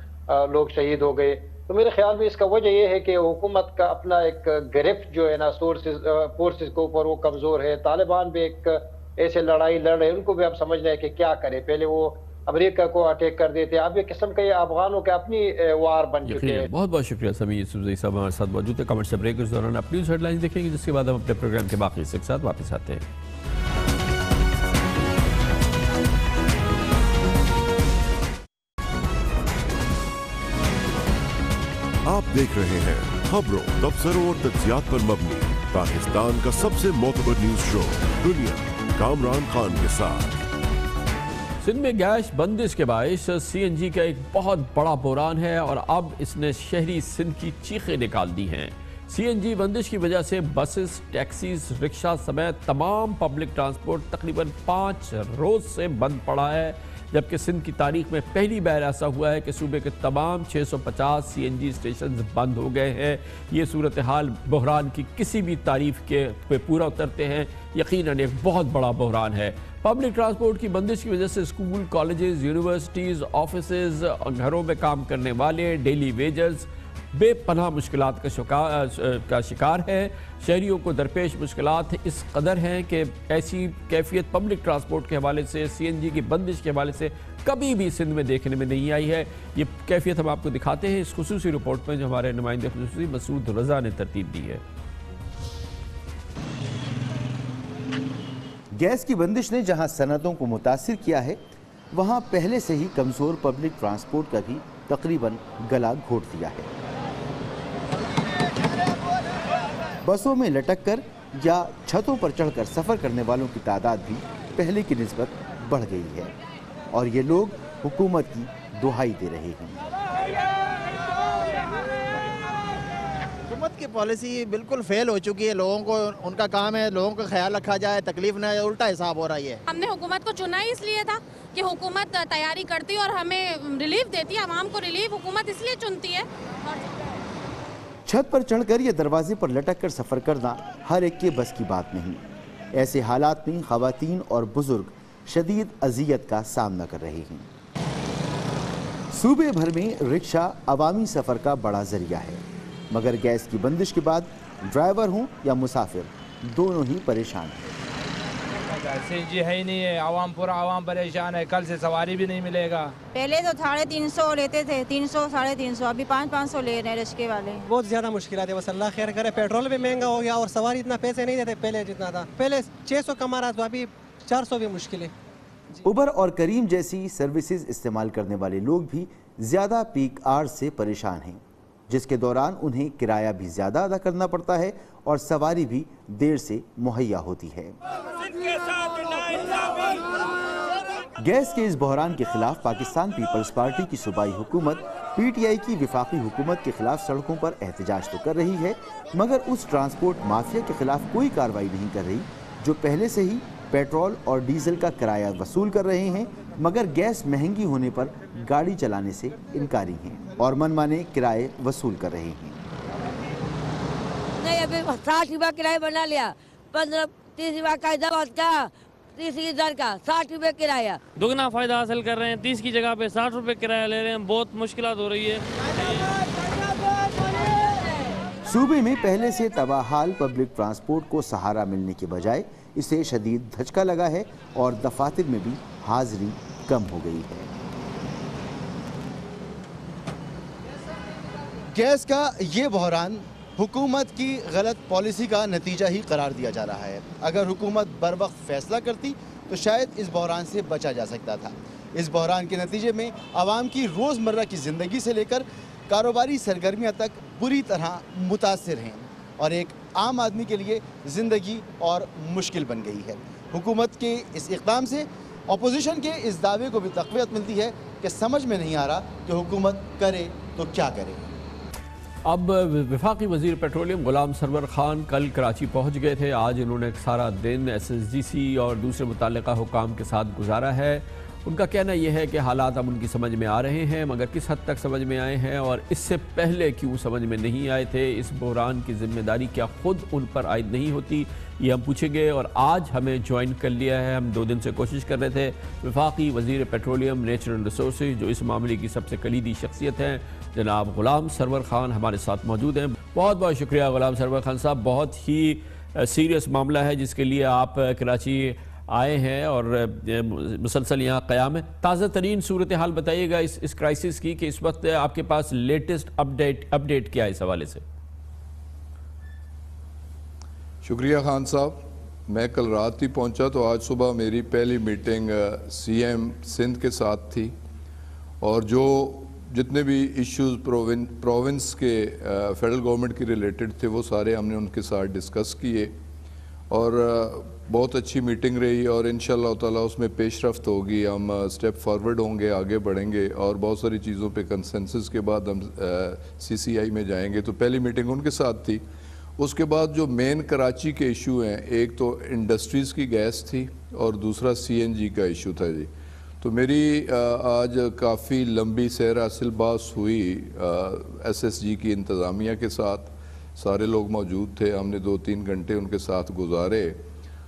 लोग शहीद हो गए। तो मेरे ख्याल में इसका वजह यह है कि हुकूमत का अपना एक गिरफ्त जो है ना सोर्सेज फोर्सेज के ऊपर वो कमज़ोर है। तालिबान भी एक ऐसे लड़ाई लड़ रहे हैं उनको भी अब समझना है कि क्या करें। पहले वो अमेरिका को अटैक कर देते अब एक किस्म के अफगानों के अपनी वार बन चुके हैं। बहुत बहुत शुक्रिया समी यूसुफ साहब हमारे साथ मौजूद है कमेंट से ब्रेक इस दौरान आप न्यूज़ हेडलाइंस देखेंगे जिसके बाद हम अपने प्रोग्राम के बाकी हिस्से के साथ वापस आते हैं। आप देख रहे हैं खबरों तबसरों और तजियात पर मबनी, पाकिस्तान का सबसे मोतबर न्यूज़ शो, दुनिया, कामरान खान के साथ। सिंध में गैस बंदिश के बायस सीएनजी का एक बहुत बड़ा बुरान है और अब इसने शहरी सिंध की चीखें निकाल दी हैं। सीएनजी बंदिश की वजह से बसेस, टैक्सीज, रिक्शा समेत तमाम पब्लिक ट्रांसपोर्ट तकरीबन पाँच रोज से बंद पड़ा है, जबकि सिंध की तारीख में पहली बार ऐसा हुआ है कि सूबे के तमाम 650 सीएनजी स्टेशन बंद हो गए हैं। ये सूरत हाल बहरान की किसी भी तारीफ़ के पे पूरा उतरते हैं। यकीनन एक बहुत बड़ा बहरान है। पब्लिक ट्रांसपोर्ट की बंदिश की वजह से स्कूल, कॉलेजेस, यूनिवर्सिटीज़ ऑफ़िस घरों में काम करने वाले डेली वेजर्स बेपनाह मुश्किल का शिकार का शिकार है। शहरीों को दरपेश मुश्किल इस कदर हैं कि ऐसी कैफियत पब्लिक ट्रांसपोर्ट के हवाले से, सीएनजी की बंदिश के हवाले से कभी भी सिंध में देखने में नहीं आई है। ये कैफियत हम आपको दिखाते हैं इस खसूसी रिपोर्ट में जो हमारे नुमाइंदे खसूसी मसूद रजा ने तरतीब दी है। गैस की बंदिश ने जहाँ सनतों को मुतासर किया है, वहाँ पहले से ही कमज़ोर पब्लिक ट्रांसपोर्ट का भी तकरीबन गला घोट दिया है। बसों में लटक कर या छतों पर चढ़कर सफ़र करने वालों की तादाद भी पहले की नस्बत बढ़ गई है। और ये लोग हुकूमत की दुहाई दे रहे हैं। हुकूमत की पॉलिसी बिल्कुल फेल हो चुकी है। लोगों को उनका काम है लोगों का ख्याल रखा जाए तकलीफ़ न उल्टा हिसाब हो रहा है। हमने हुकूमत को चुना ही इसलिए था कि हुकूमत तैयारी करती और हमें रिलीफ देती है आवाम को रिलीफ हुकूमत इसलिए चुनती है। छत पर चढ़कर या दरवाजे पर लटक कर सफ़र करना हर एक के बस की बात नहीं। ऐसे हालात में खातन और बुज़ुर्ग शदीद अजियत का सामना कर रहे हैं। सूबे भर में रिक्शा अवामी सफ़र का बड़ा ज़रिया है। मगर गैस की बंदिश के बाद ड्राइवर हों या मुसाफिर, दोनों ही परेशान हैं। सी जी है ही नहीं है आवाम पूरा आवाम परेशान है कल से सवारी भी नहीं मिलेगा। पहले तो साढ़े तीन सौ लेते थे तीन सौ साढ़े तीन सौ अभी पाँच पाँच सौ ले रहे हैं रिक्शे वाले। बहुत ज़्यादा मुश्किल है बस अल्लाह खैर करे पेट्रोल भी महँगा हो गया और सवारी इतना पैसे नहीं देते पहले जितना था। पहले छः सौ कमा रहा था अभी चार सौ भी मुश्किल है। उबर और करीम जैसी सर्विसेज़ इस्तेमाल करने वाले लोग भी ज़्यादा पीक आर से परेशान हैं। जिसके दौरान उन्हें किराया भी ज़्यादा अदा करना पड़ता है और सवारी भी देर से मुहैया होती है। गैस के इस बहरान के खिलाफ पाकिस्तान पीपल्स पार्टी की सूबाई हुकूमत, पीटीआई की विफाकी हुकूमत के खिलाफ सड़कों पर एहतजाज तो कर रही है, मगर उस ट्रांसपोर्ट माफिया के खिलाफ कोई कार्रवाई नहीं कर रही, जो पहले से ही पेट्रोल और डीजल का किराया वसूल कर रहे हैं। मगर गैस महँगी होने पर गाड़ी चलाने से इनकारी हैं और मनमाने किराए वसूल कर रहे हैं। नहीं अभी साठ रुपया किराया बना लिया पंद्रह तीस रुपया का दवा का तीस इधर का साठ रुपये किराया। दुगना फ़ायदा हासिल कर रहे हैं तीस की जगह पे साठ रुपए किराया ले रहे हैं बहुत मुश्किल हो रही है। सूबे में पहले से तबाहाल पब्लिक ट्रांसपोर्ट को सहारा मिलने के बजाय इसे शदीद धचका लगा है और दफातर में भी हाजिरी कम हो गई है। गैस का ये बहरान हुकूमत की गलत पॉलिसी का नतीजा ही करार दिया जा रहा है। अगर हुकूमत बर वक्त फैसला करती तो शायद इस बहरान से बचा जा सकता था। इस बहरान के नतीजे में आवाम की रोज़मर्रा की ज़िंदगी से लेकर कारोबारी सरगर्मियाँ तक बुरी तरह मुतासर हैं और एक आम आदमी के लिए ज़िंदगी और मुश्किल बन गई है। हुकूमत के इस इकदाम से अपोजिशन के इस दावे को भी तकवीत मिलती है कि समझ में नहीं आ रहा कि हुकूमत करे तो क्या करे। अब विफाकी वज़ीर पेट्रोलियम गुलाम सरवर खान कल कराची पहुँच गए थे। आज इन्होंने सारा दिन एस एस जी सी और दूसरे मुतल हुकाम के साथ गुजारा है। उनका कहना यह है कि हालात अब उनकी समझ में आ रहे हैं, मगर किस हद तक समझ में आए हैं और इससे पहले क्यों समझ में नहीं आए थे, इस बहरान की ज़िम्मेदारी क्या खुद उन पर आयद नहीं होती, ये हम पूछेंगे और आज हमें ज्वाइन कर लिया है, हम दो दिन से कोशिश कर रहे थे। विफाकी वज़ीर पेट्रोलियम नेचुरल रिसोर्स जो इस मामले की सबसे कलीदी शख्सियत हैं, जनाब गुलाम सरवर खान हमारे साथ मौजूद हैं। बहुत बहुत शुक्रिया गुलाम सरवर खान साहब, बहुत ही सीरियस मामला है, जिसके लिए आप कराची आए हैं और मुसलसल यहाँ क़्याम है। ताज़ा तरीन सूरत हाल बताइएगा इस इस क्राइसिस की कि इस वक्त आपके पास लेटेस्ट अपडेट अपडेट क्या है इस हवाले से? शुक्रिया खान साहब। मैं कल रात ही पहुँचा तो आज सुबह मेरी पहली मीटिंग सीएम सिंध के साथ थी। और जो जितने भी इश्यूज़ प्रोविंस के फेडरल गवर्नमेंट के रिलेटेड थे, वो सारे हमने उनके साथ डिस्कस किए। और बहुत अच्छी मीटिंग रही और इन ताला उसमें पेश रफ्त होगी। हम स्टेप फॉरवर्ड होंगे, आगे बढ़ेंगे और बहुत सारी चीज़ों पे कंसेंसस के बाद हम सीसीआई में जाएँगे। तो पहली मीटिंग उनके साथ थी। उसके बाद जो मेन कराची के इशू हैं, एक तो इंडस्ट्रीज़ की गैस थी और दूसरा सीएनजी का इशू था जी। तो मेरी आज काफ़ी लंबी सैर हासिल बास हुई एस एसएसजी की इंतज़ामिया के साथ। सारे लोग मौजूद थे। हमने दो तीन घंटे उनके साथ गुजारे।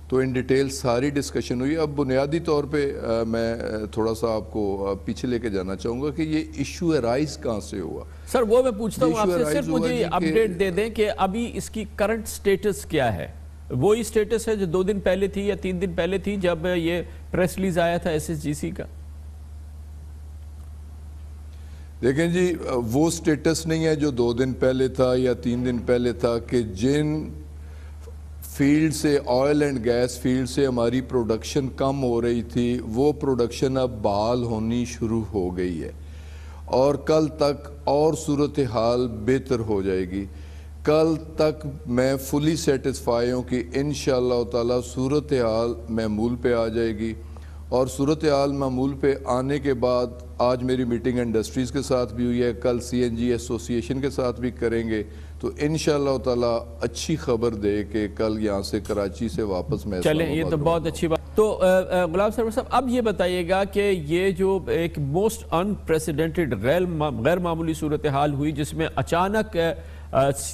तो इन डिटेल सारी डिस्कशन हुई। अब बुनियादी तौर पे आ, मैं थोड़ा सा आपको पीछे लेके जाना चाहूँगा कि ये इशू राइज कहाँ से हुआ? सर वो मैं पूछता हूँ आपसे सिर्फ़ मुझे अपडेट दे दें कि अभी इसकी करंट स्टेटस क्या है? वो ही स्टेटस है जो दो दिन पहले थी या तीन दिन पहले थी जब ये प्रेस रिलीज़ आया था एसएसजीसी का? देखें जी वो स्टेटस नहीं है जो दो दिन पहले था या तीन दिन पहले था कि जिन फ़ील्ड से ऑयल एंड गैस फ़ील्ड से हमारी प्रोडक्शन कम हो रही थी, वो प्रोडक्शन अब बहाल होनी शुरू हो गई है। और कल तक और सूरत हाल बेहतर हो जाएगी। कल तक मैं फुली सेटिस्फाई हूँ कि इन ताला सूरत हाल महमूल पे आ जाएगी। और सूरत हाल मामूल पे आने के बाद आज मेरी मीटिंग इंडस्ट्रीज़ के साथ भी हुई है, कल सी एन जी एसोसिएशन के साथ भी करेंगे। तो इन ताला अच्छी खबर दे कि कल यहाँ से कराची से वापस मैं चलें ये तो बहुत अच्छी बात। तो गुलाब सरवर साहब अब ये बताइएगा कि ये जो एक मोस्ट अनप्रेसिडेंटेड गैर गैर मामूली सूरत हाल हुई जिसमें अचानक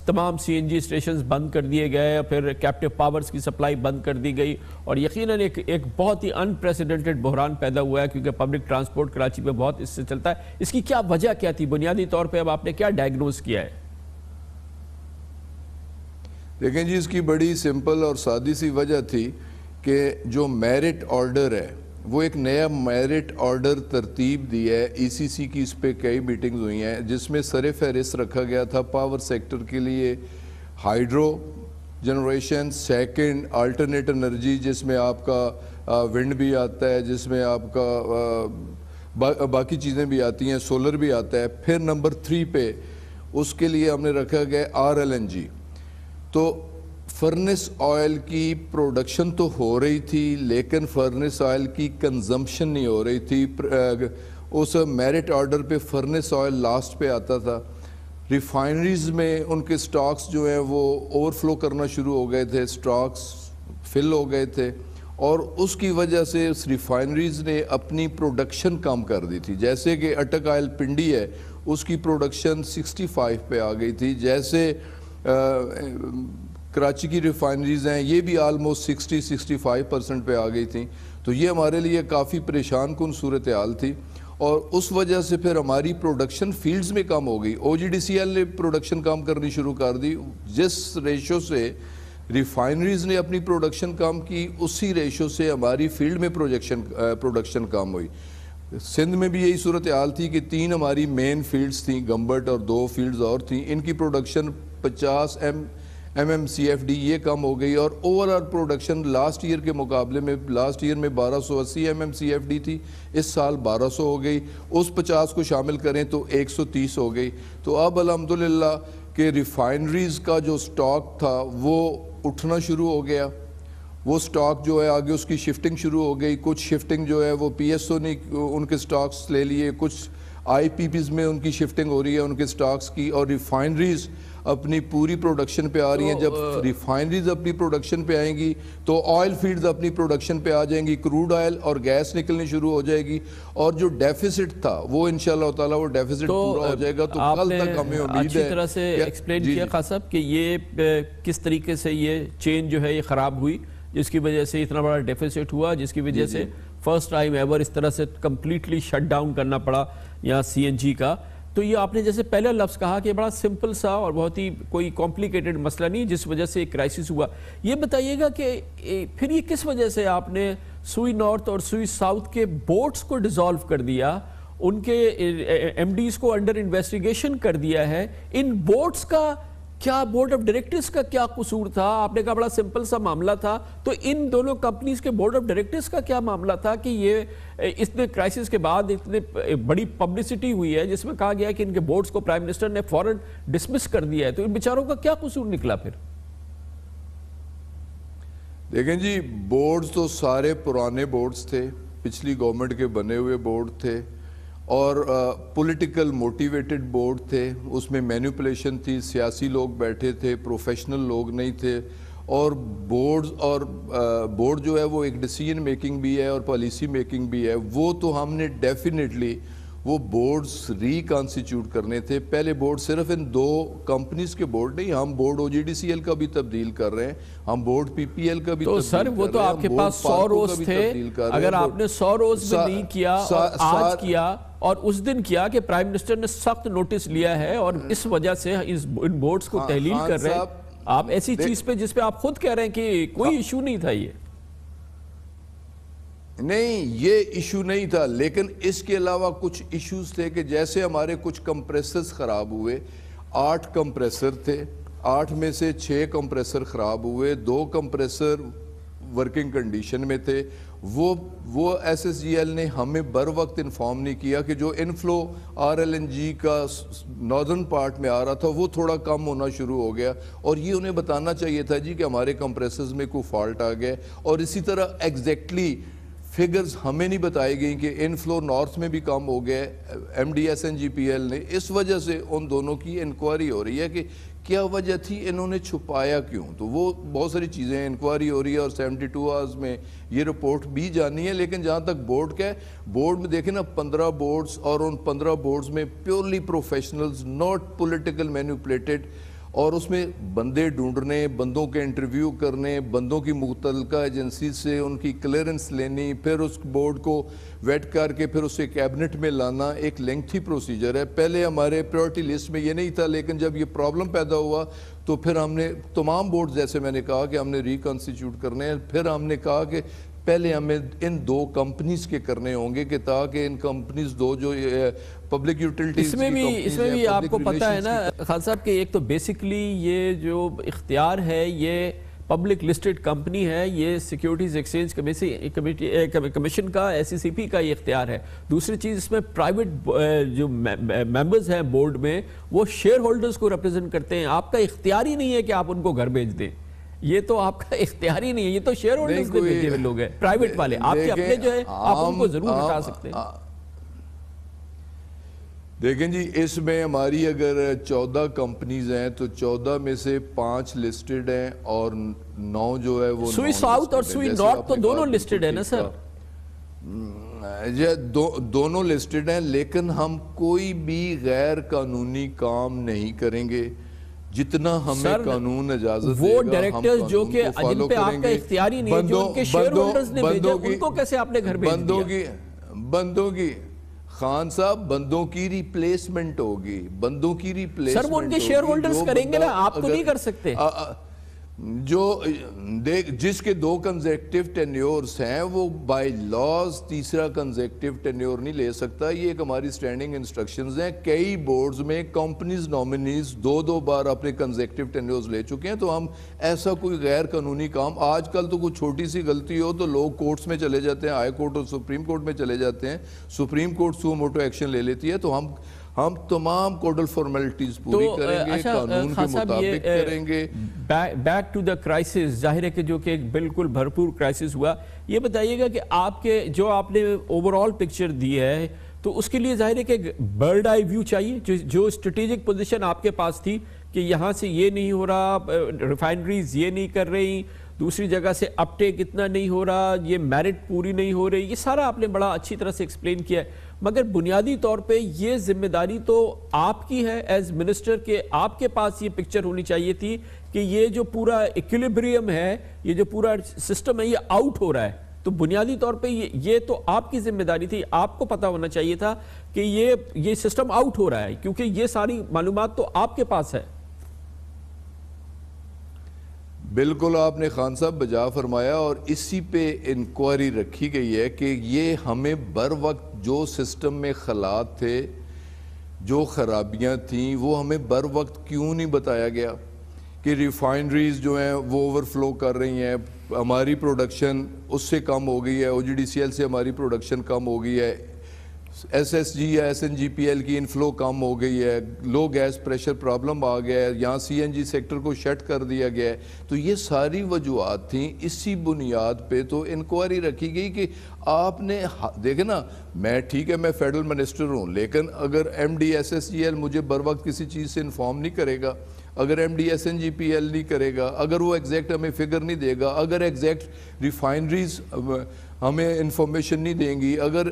तमाम सीएनजी स्टेशन बंद कर दिए गए फिर कैप्टिव पावर्स की सप्लाई बंद कर दी गई और यकीनन एक एक बहुत ही अनप्रेसिडेंटेड बहरान पैदा हुआ है क्योंकि पब्लिक ट्रांसपोर्ट कराची में बहुत इससे चलता है। इसकी क्या वजह क्या थी? बुनियादी तौर पर अब आपने क्या डायग्नोज किया है? देखें जी इसकी बड़ी सिंपल और सादी सी वजह थी कि जो मेरिट ऑर्डर है वो एक नया मेरिट ऑर्डर तरतीब दी है। ईसीसी की इस पर कई मीटिंग्स हुई हैं जिसमें सर फहरिस्त रखा गया था पावर सेक्टर के लिए। Hydro generation second alternate energy जिसमें आपका विंड भी आता है जिसमें आपका बा, बाकी चीज़ें भी आती हैं सोलर भी आता है। फिर नंबर थ्री पे उसके लिए हमने रखा गया आर एल एन जी तो फर्नेस ऑयल की प्रोडक्शन तो हो रही थी, लेकिन फर्नेस ऑयल की कंजम्पशन नहीं हो रही थी। उस मेरिट ऑर्डर पे फर्नेस ऑयल लास्ट पे आता था। रिफाइनरीज में उनके स्टॉक्स जो हैं वो ओवरफ्लो करना शुरू हो गए थे स्टॉक्स फिल हो गए थे। और उसकी वजह से उस रिफाइनरीज ने अपनी प्रोडक्शन कम कर दी थी। जैसे कि अटक ऑयल पिंडी है, उसकी प्रोडक्शन 65 पे आ गई थी। जैसे कराची की रिफाइनरीज हैं, ये भी आलमोस्ट 60 65 परसेंट पे आ गई थी। तो ये हमारे लिए काफ़ी परेशान कन सूरत हाल थी। और उस वजह से फिर हमारी प्रोडक्शन फील्ड्स में कम हो गई। ओ जी डी सी एल ने प्रोडक्शन कम करनी शुरू कर दी। जिस रेशो से रिफाइनरीज ने अपनी प्रोडक्शन कम की, उसी रेशो से हमारी फ़ील्ड में प्रोजेक्शन प्रोडक्शन कम हुई। सिंध में भी यही सूरत हाल थी कि तीन हमारी मेन फील्ड्स थी गम्बट और दो फील्ड्स और थी। इनकी production 50 M M M C F D ये कम हो गई और ओवरऑल प्रोडक्शन लास्ट ईयर के मुकाबले में लास्ट ईयर में 1280 M M C F D थी, इस साल 1200 हो गई। उस 50 को शामिल करें तो 130 हो गई। तो अब अलहमदिल्ला के रिफाइनरीज का जो स्टॉक था, वो उठना शुरू हो गया। वो स्टॉक जो है, आगे उसकी शिफ्टिंग शुरू हो गई। कुछ शिफ्टिंग जो है, वो पीएसओ ने उनके स्टॉक्स ले लिए। कुछ आईपीपीज में उनकी शिफ्टिंग हो रही है, उनके स्टॉक्स की। और रिफाइनरीज अपनी पूरी प्रोडक्शन पे आ रही हैं। तो, जब रिफाइनरीज अपनी प्रोडक्शन पे आएँगी तो ऑयल फील्ड्स अपनी प्रोडक्शन पे आ जाएँगी। क्रूड ऑयल और गैस निकलनी शुरू हो जाएगी। और जो डेफिसिट था वो इंशाल्लाह ताला वो डेफिसिट तो पूरा हो जाएगा। तो कल तक हमें उम्मीद है तरह से एक्सप्लेन किया। खास साहब कि ये किस तरीके से ये चेन जो है ये खराब हुई जिसकी वजह से इतना बड़ा डेफिसिट हुआ जिसकी वजह से फ़र्स्ट टाइम एवर इस तरह से कंप्लीटली शट डाउन करना पड़ा यहाँ सीएनजी का। तो ये आपने जैसे पहला लफ्ज़ कहा कि बड़ा सिंपल सा और बहुत ही कोई कॉम्प्लिकेटेड मसला नहीं जिस वजह से एक क्राइसिस हुआ। ये बताइएगा कि फिर ये किस वजह से आपने सुई नॉर्थ और सुई साउथ के बोर्ड्स को डिसॉल्व कर दिया, उनके एमडीज को अंडर इन्वेस्टिगेशन कर दिया है, इन बोर्ड्स का क्या बोर्ड ऑफ़ डायरेक्टर्स का क्या कसूर था? आपने कहा बड़ा सिंपल सा मामला था। तो इन दोनों कंपनीज़ के बोर्ड ऑफ़ डायरेक्टर्स का क्या मामला था कि ये इतने क्राइसिस के बाद इतने बड़ी पब्लिसिटी हुई है, जिसमें कहा गया कि इनके बोर्ड्स को प्राइम मिनिस्टर ने फ़ौरन डिसमिस कर दिया है। तो इन बेचारों का क्या कसूर निकला फिर? देखें जी बोर्ड्स तो सारे पुराने बोर्ड्स थे। पिछली गवर्नमेंट के बने हुए बोर्ड थे। और पॉलिटिकल मोटिवेटेड बोर्ड थे, उसमें मैनिपुलेशन थी, सियासी लोग बैठे थे प्रोफेशनल लोग नहीं थे, और बोर्ड और बोर्ड जो है वो एक डिसीज़न मेकिंग भी है और पॉलिसी मेकिंग भी है, वो तो हमने डेफिनेटली वो बोर्ड्स रिकॉन्स्टिट्यूट करने थे। पहले बोर्ड सिर्फ़ इन दो कंपनीज़ के बोर्ड नहीं हम बोर्ड ओजीडीसीएल का भी तब्दील कर रहे हैं हम बोर्ड पीपीएल का भी तो तब्दील सर वो कर तो रहे हैं, आपके पास सौ रोज थे। हैं, अगर आपने सौ रोज में नहीं किया और आज किया और उस दिन किया कि प्राइम मिनिस्टर ने सख्त नोटिस लिया है और इस वजह से इस इन बोर्ड्स को हाँ, तहलील कर रहे हैं। आप ऐसी चीज़ पे जिस पे आप खुद कह रहे हैं कि कोई इशू नहीं था ये। नहीं, ये इशू नहीं था, लेकिन इसके अलावा कुछ इश्यूज़ थे कि जैसे हमारे कुछ कंप्रेसर्स ख़राब हुए, आठ कंप्रेसर थे, आठ में से छः कंप्रेसर ख़राब हुए, दो कंप्रेसर वर्किंग कंडीशन में थे। वो वो एस एस जी एल ने हमें बर वक्त इन्फॉर्म नहीं किया कि जो inflow R L N G का नॉर्दर्न पार्ट में आ रहा था, वो थोड़ा कम होना शुरू हो गया। और ये उन्हें बताना चाहिए था जी कि हमारे कंप्रेसर्स में कोई फॉल्ट आ गया। और इसी तरह एग्जैक्टली फिगर्स हमें नहीं बताई गई कि इनफ्लो नॉर्थ में भी कम हो गया M D S N G P L ने। इस वजह से उन दोनों की इंक्वायरी हो रही है कि क्या वजह थी, इन्होंने छुपाया क्यों? तो वो बहुत सारी चीज़ें इंक्वायरी हो रही है और 72 टू आवर्स में ये रिपोर्ट भी जानी है, लेकिन जहाँ तक बोर्ड का बोर्ड में देखें ना, पंद्रह बोर्ड्स और उन पंद्रह बोर्ड्स में purely professionals not political manipulated और उसमें बंदे ढूँढने, बंदों के इंटरव्यू करने, बंदों की मुतलका एजेंसी से उनकी क्लियरेंस लेनी, फिर उस बोर्ड को वेट करके फिर उसे कैबिनेट में लाना एक लेंथी प्रोसीजर है। पहले हमारे प्रायोरिटी लिस्ट में ये नहीं था, लेकिन जब ये प्रॉब्लम पैदा हुआ तो फिर हमने, तमाम बोर्ड जैसे मैंने कहा कि हमने रिकॉन्स्टिट्यूट करने हैं, फिर हमने कहा कि पहले हमें इन दो कंपनीज़ के करने होंगे कि ताकि इन कंपनीज़ दो जो पब्लिक यूटिलिटी इसमें भी इसमें भी आपको पता है ना खान साहब कि एक तो बेसिकली ये जो इख्तियार है ये पब्लिक लिस्टेड कंपनी है ये सिक्योरिटीज एक्सचेंज कमेटी कमीशन का एससीसीपी का ये इख्तियार है। दूसरी चीज़ इसमें प्राइवेट जो मेंबर्स हैं बोर्ड में वो शेयर होल्डर्स को रिप्रेजेंट करते हैं। आपका इख्तियार ही नहीं है कि आप उनको घर भेज दें। ये तो आपका इख्तियार ही नहीं है ये तो शेयर होल्डर्स ने भेजे हुए लोग हैं प्राइवेट वाले। आपके अपने जो है आप उनको ज़रूर हटा सकते हैं। देखें जी इसमें हमारी अगर चौदह कंपनीज़ हैं तो चौदह में से पाँच लिस्टेड हैं और नौ जो है वो सुई साउथ और सुई नॉर्थ तो दोनों लिस्टेड है ना सर? ये दो, दोनों लिस्टेड हैं लेकिन हम कोई भी गैर कानूनी काम नहीं करेंगे। जितना हमें कानून इजाज़त वो डायरेक्टर्स जो कि जिन पे आपका इख्तियार ही नहीं है जो उनके शेयर होल्डर्स ने भेजे उनको कैसे आपने घर भेज बंदों की बंदों की खान साहब बंदों की रिप्लेसमेंट होगी बंदों की रिप्लेसमेंट सर वो उनके शेयर होल्डर्स करेंगे ना आप तो नहीं कर सकते। जो, देख, जिसके दो कंजेक्टिव टेन्योर्स हैं, वो बाय लॉज तीसरा कंजेक्टिव टेन्योर नहीं ले सकता। ये एक हमारी स्टैंडिंग इंस्ट्रक्शंस हैं। कई बोर्ड्स में कंपनीज़ नॉमिनीज दो दो बार अपने कंजेक्टिव टेन्योर्स ले चुके हैं तो हम ऐसा कोई गैर कानूनी काम, आजकल तो कोई छोटी सी गलती हो तो लोग कोर्ट्स में चले जाते हैं हाई कोर्ट और सुप्रीम कोर्ट में चले जाते हैं। Supreme court suo motu action ले लेती है तो हम हम तमाम कोडल फॉर्मेलिटीज पूरी तो, करेंगे अच्छा, कानून के मुताबिक करेंगे। बैक टू द क्राइसिस ज़ाहिर है कि जो कि एक बिल्कुल भरपूर क्राइसिस हुआ। ये बताइएगा कि आपके जो आपने ओवरऑल पिक्चर दी है तो उसके लिए ज़ाहिर है कि बर्ड आई व्यू चाहिए जो जो स्ट्रेटेजिक पोजीशन आपके पास थी कि यहाँ से ये नहीं हो रहा रिफाइनरीज ये नहीं कर रही दूसरी जगह से अपटेक इतना नहीं हो रहा ये मेरिट पूरी नहीं हो रही ये सारा आपने बड़ा अच्छी तरह से एक्सप्लेन किया है। मगर बुनियादी तौर पे ये ज़िम्मेदारी तो आपकी है एज मिनिस्टर के आपके पास ये पिक्चर होनी चाहिए थी कि ये जो पूरा इक्विलिब्रियम है, ये जो पूरा सिस्टम है, ये आउट हो रहा है। तो बुनियादी तौर पे ये ये तो आपकी ज़िम्मेदारी थी। आपको पता होना चाहिए था कि ये ये सिस्टम आउट हो रहा है, क्योंकि ये सारी मालूम तो आपके पास है। बिल्कुल आपने खान साहब बजा फरमाया और इसी पे इंक्वायरी रखी गई है कि ये हमें बर वक्त जो सिस्टम में खलात थे, जो खराबियाँ थीं, वो हमें बर वक्त क्यों नहीं बताया गया? कि रिफाइनरीज जो हैं, वो ओवरफ्लो कर रही हैं, हमारी प्रोडक्शन उससे कम हो गई है ओ से हमारी प्रोडक्शन कम हो गई है एस एस जी या S N G P L की इनफ्लो कम हो गई है लो गैस प्रेशर प्रॉब्लम आ गया है, यहाँ सी एन जी सेक्टर को शट कर दिया गया है। तो ये सारी वजूहत थी, इसी बुनियाद पे तो इंक्वायरी रखी गई कि आपने देखे ना, मैं ठीक है, मैं फेडरल मिनिस्टर हूँ, लेकिन अगर M D S S G L मुझे बर वक्त किसी चीज़ से इन्फॉर्म नहीं करेगा, अगर M D S N G P L नहीं करेगा, अगर वो एग्जैक्ट हमें फिगर नहीं देगा, अगर एग्जैक्ट रिफाइनरीज हमें इंफॉर्मेशन नहीं देंगी। अगर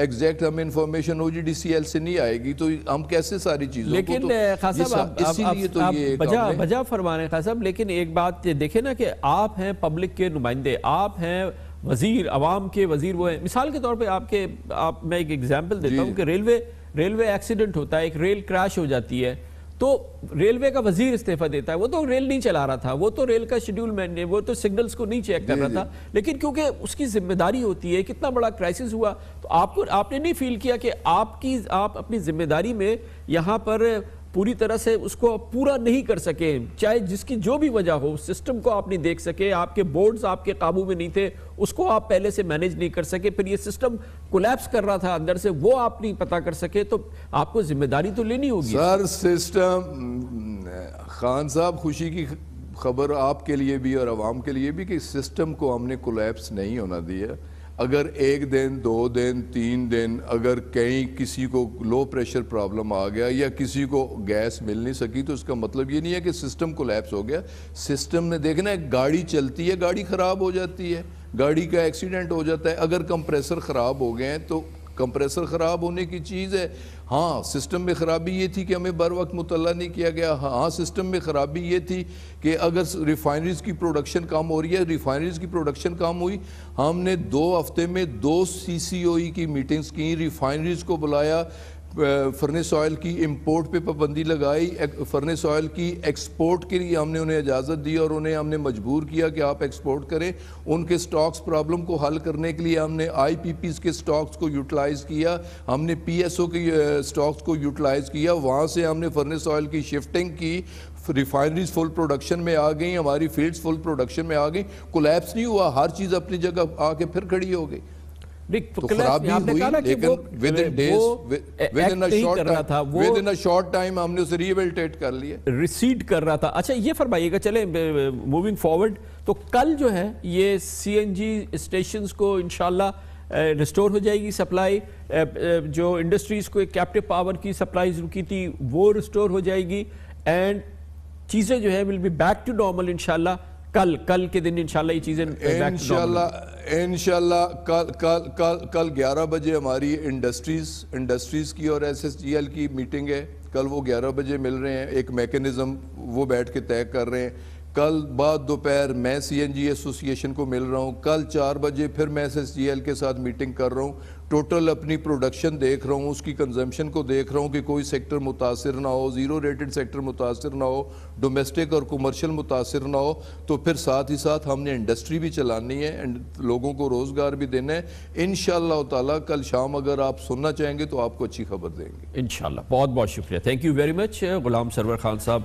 एग्जैक्ट हमें information O G D C L से नहीं आएगी तो हम कैसे सारी चीज़ों लेकिन तो, इसीलिए तो ये बजा बजा फरमा रहे साहब लेकिन एक बात देखे ना कि आप हैं पब्लिक के नुमाइंदे आप हैं वज़ीर अवाम के वज़ीर वो हैं। मिसाल के तौर पे आपके आप मैं एक एग्जांपल देता हूँ कि रेलवे रेलवे एक्सीडेंट होता है एक रेल क्रैश हो जाती है। तो रेलवे का वज़ीर इस्तीफा देता है। वो तो रेल नहीं चला रहा था। वो तो रेल का शेड्यूल मैन वो तो सिग्नल्स को नहीं चेक कर रहा था। लेकिन क्योंकि उसकी ज़िम्मेदारी होती है कितना बड़ा क्राइसिस हुआ तो आपको आपने नहीं फील किया कि आपकी आप अपनी ज़िम्मेदारी में यहाँ पर पूरी तरह से उसको आप पूरा नहीं कर सके। चाहे जिसकी जो भी वजह हो, सिस्टम को आप नहीं देख सके, आपके बोर्ड्स आपके काबू में नहीं थे, उसको आप पहले से मैनेज नहीं कर सके, फिर ये सिस्टम कोलैप्स कर रहा था अंदर से, वो आप नहीं पता कर सके तो आपको ज़िम्मेदारी तो लेनी होगी। सर, सिस्टम, खान साहब खुशी की खबर आपके लिए भी और आवाम के लिए भी कि सिस्टम को हमने कोलैप्स नहीं होना दिया। अगर एक दिन, दो दिन, तीन दिन, अगर कहीं किसी को लो प्रेशर प्रॉब्लम आ गया या किसी को गैस मिल नहीं सकी तो उसका मतलब ये नहीं है कि सिस्टम कोलैप्स हो गया। सिस्टम ने देखना है, गाड़ी चलती है, गाड़ी ख़राब हो जाती है। गाड़ी का एक्सीडेंट हो जाता है। अगर कंप्रेसर ख़राब हो गए हैं तो कंप्रेसर ख़राब होने की चीज़ है। हाँ सिस्टम में ख़राबी ये थी कि हमें बर वक्त मुतल नहीं किया गया। हाँ सिस्टम में ख़राबी ये थी कि अगर रिफाइनरीज की प्रोडक्शन कम हो रही है रिफाइनरीज की प्रोडक्शन कम हुई, हमने दो हफ़्ते में दो सी सी ओ ई की मीटिंग्स की रिफाइनरीज को बुलाया फर्नेस ऑयल की इंपोर्ट पे पाबंदी लगाई फर्नेस ऑयल की एक्सपोर्ट के लिए हमने उन्हें इजाज़त दी और उन्हें हमने मजबूर किया कि आप एक्सपोर्ट करें। उनके स्टॉक्स प्रॉब्लम को हल करने के लिए हमने आई पी पीज़ के स्टॉक्स को यूटिलाइज़ किया, हमने पी एस ओ के स्टॉक्स को यूटिलाइज़ किया, वहाँ से हमने फर्नेस ऑयल की शिफ्टिंग की रिफाइनरीज फुल प्रोडक्शन में आ गई, हमारी फील्ड्स फुल प्रोडक्शन में आ गई कोलैप्स नहीं हुआ, हर चीज़ अपनी जगह आके फिर खड़ी हो गई। तो खराबी हुई लेकिन within days within short था विद इन शॉर्ट टाइम हमने उसे रिहेबिलिटेट कर लिया। रिसीड कर रहा था। अच्छा ये फरमाइएगा चले मूविंग फॉरवर्ड तो कल जो है ये सीएनजी स्टेशंस को इंशाल्लाह रिस्टोर हो जाएगी सप्लाई जो इंडस्ट्रीज़ को एक कैप्टिव पावर की सप्लाई रुकी थी वो रिस्टोर हो जाएगी एंड चीज़ें जो है will be back to normal इंशाल्लाह। कल कल के दिन इंशाल्लाह ये चीज़ें इंशाल्लाह इंशाल्लाह, कल कल कल कल 11 बजे हमारी इंडस्ट्रीज़ इंडस्ट्रीज़ की और एसएसजीएल की मीटिंग है। कल वो 11 बजे मिल रहे हैं, एक मैकेनिज्म वो बैठ के तय कर रहे हैं। कल बाद दोपहर मैं सी एन जी एसोसिएशन को मिल रहा हूँ, कल चार बजे फिर मैं एस एस जी एल के साथ मीटिंग कर रहा हूँ। टोटल अपनी प्रोडक्शन देख रहा हूँ, उसकी कंजम्पशन को देख रहा हूँ कि कोई सेक्टर मुतासर ना हो ज़ीरो रेटेड सेक्टर मुतासर ना हो डोमेस्टिक और कमर्शियल मुतासर ना हो तो फिर साथ ही साथ हमने इंडस्ट्री भी चलानी है एंड लोगों को रोज़गार भी देना है। इन ताला, कल शाम अगर आप सुनना चाहेंगे तो आपको अच्छी खबर देंगे। इंशाल्लाह बहुत बहुत शुक्रिया। Thank you very much Ghulam Sarwar Khan sahab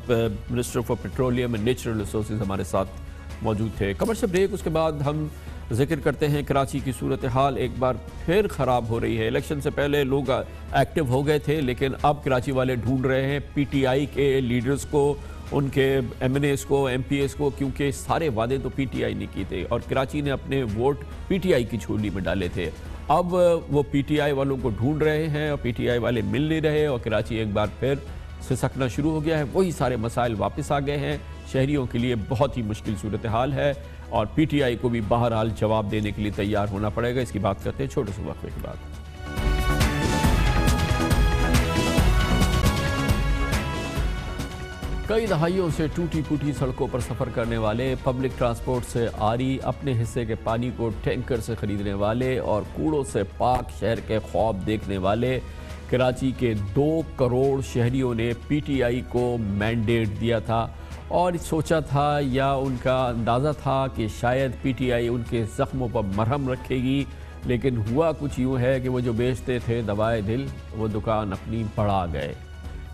minister for petroleum and natural resource हमारे साथ मौजूद थे। कमर्शियल ब्रेक उसके बाद हम ज़िक्र करते हैं कराची की सूरत हाल एक बार फिर ख़राब हो रही है। इलेक्शन से पहले लोग एक्टिव हो गए थे, लेकिन अब कराची वाले ढूंढ रहे हैं पीटीआई के लीडर्स को, उनके एमएनएस को, एमपीएस को, क्योंकि सारे वादे तो पीटीआई ने किए थे और कराची ने अपने वोट पीटीआई की झोली में डाले थे। अब वो पीटीआई वालों को ढूंढ रहे हैं और पीटीआई वाले मिल नहीं रहे और कराची एक बार फिर सिसकना शुरू हो गया है। वही सारे मसाइल वापस आ गए हैं। शहरीों के लिए बहुत ही मुश्किल सूरत हाल है। और पीटीआई को भी बहरहाल जवाब देने के लिए तैयार होना पड़ेगा। इसकी बात करते हैं छोटे से वक्फे के बाद। कई दहाइयों से टूटी फूटी सड़कों पर सफ़र करने वाले पब्लिक ट्रांसपोर्ट से आरी अपने हिस्से के पानी को टैंकर से खरीदने वाले और कूड़ों से पाक शहर के ख्वाब देखने वाले कराची के दो करोड़ शहरियों ने पीटीआई को मैंडेट दिया था। और सोचा था या उनका अंदाज़ा था कि शायद पीटीआई उनके ज़ख्मों पर मरहम रखेगी, लेकिन हुआ कुछ यूँ है कि वो जो बेचते थे दवाए दिल, वो दुकान अपनी बढ़ा गए।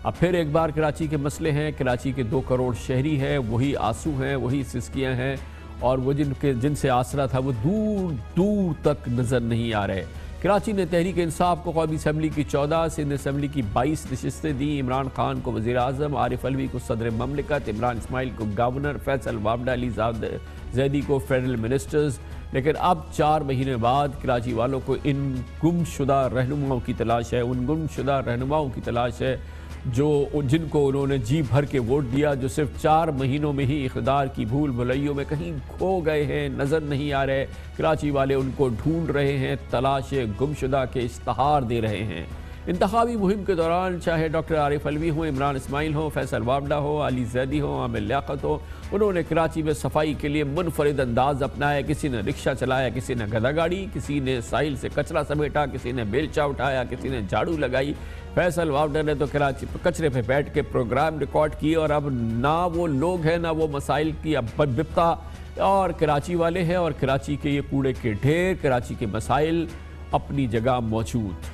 अब फिर एक बार कराची के मसले हैं। कराची के दो करोड़ शहरी हैं, वही आँसू हैं, वही सिस्कियाँ हैं, और वो जिनके, जिनसे आसरा था, वो दूर दूर तक नज़र नहीं आ रहे। कराची ने तहरीक इंसाफ को कौमी असम्बली की चौदह, सिंध असम्बली की बाईस नशस्तें दी। इमरान खान को वजी अजम आरिफ अलवी को सदर ममलिकत, इमरान इसमाइल को गवर्नर, फैसल वाबडा अली जैदी को फेडरल मिनिस्टर्स। लेकिन अब चार महीने बाद कराची वालों को इन गुमशुदा रहनुमाओं की तलाश है। उन गुमशुदा रहनुमाओं की तलाश है जो जिनको उन्होंने जी भर के वोट दिया, जो सिर्फ़ चार महीनों में ही इकदार की भूल भुलैयों में कहीं खो गए हैं, नज़र नहीं आ रहे, कराची वाले उनको ढूंढ रहे हैं, तलाश, गुमशुदा के इश्तहार दे रहे हैं। इंतबी मुहिम के दौरान चाहे डॉक्टर आरिफ अलवी हो, इमरान इसमाइल हों, फैसल वाबडा हो, अली जैदी हो, आमिर लियाकत हो। उन्होंने कराची में सफ़ाई के लिए मुनफरद अंदाज अपनाया। किसी ने रिक्शा चलाया, किसी ने गदा गाड़ी, किसी ने साहिल से कचरा समेटा, किसी ने बेलचा उठाया, किसी ने झाड़ू लगाई। फैसल वावडर ने तो कराची पर कचरे पे बैठ के प्रोग्राम रिकॉर्ड किए और अब ना वो लोग हैं, ना वो मसाइल की अब विपता और कराची वाले हैं और कराची के ये कूड़े के ढेर, कराची के मसाइल अपनी जगह मौजूद।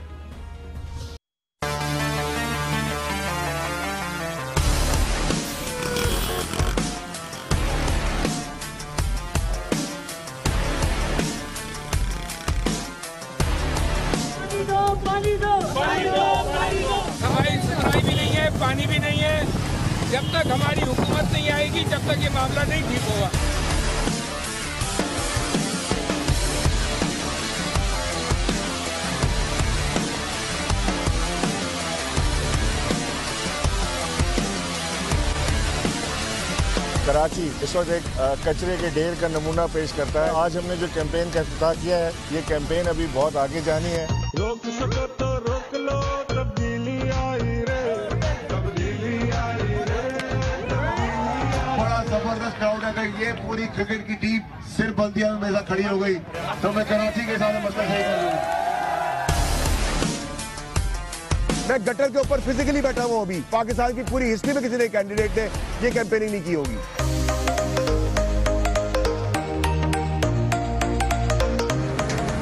कराची इस वक्त एक कचरे के ढेर का नमूना पेश करता है। आज हमने जो कैंपेन का अफ्ताह किया है ये कैंपेन अभी बहुत आगे जानी है। ज़बरदस्त क्राउड है ये पूरी क्रिकेट की टीम सिर्फ़ बल्दिया में मेजा खड़ी हो गई। तो मैं कराची के साथ मसला सही कर मैं गटर के ऊपर फिजिकली बैठा हुआ अभी। पाकिस्तान की पूरी हिस्ट्री में किसी ने कैंडिडेट ने ये कैंपेनिंग नहीं की होगी।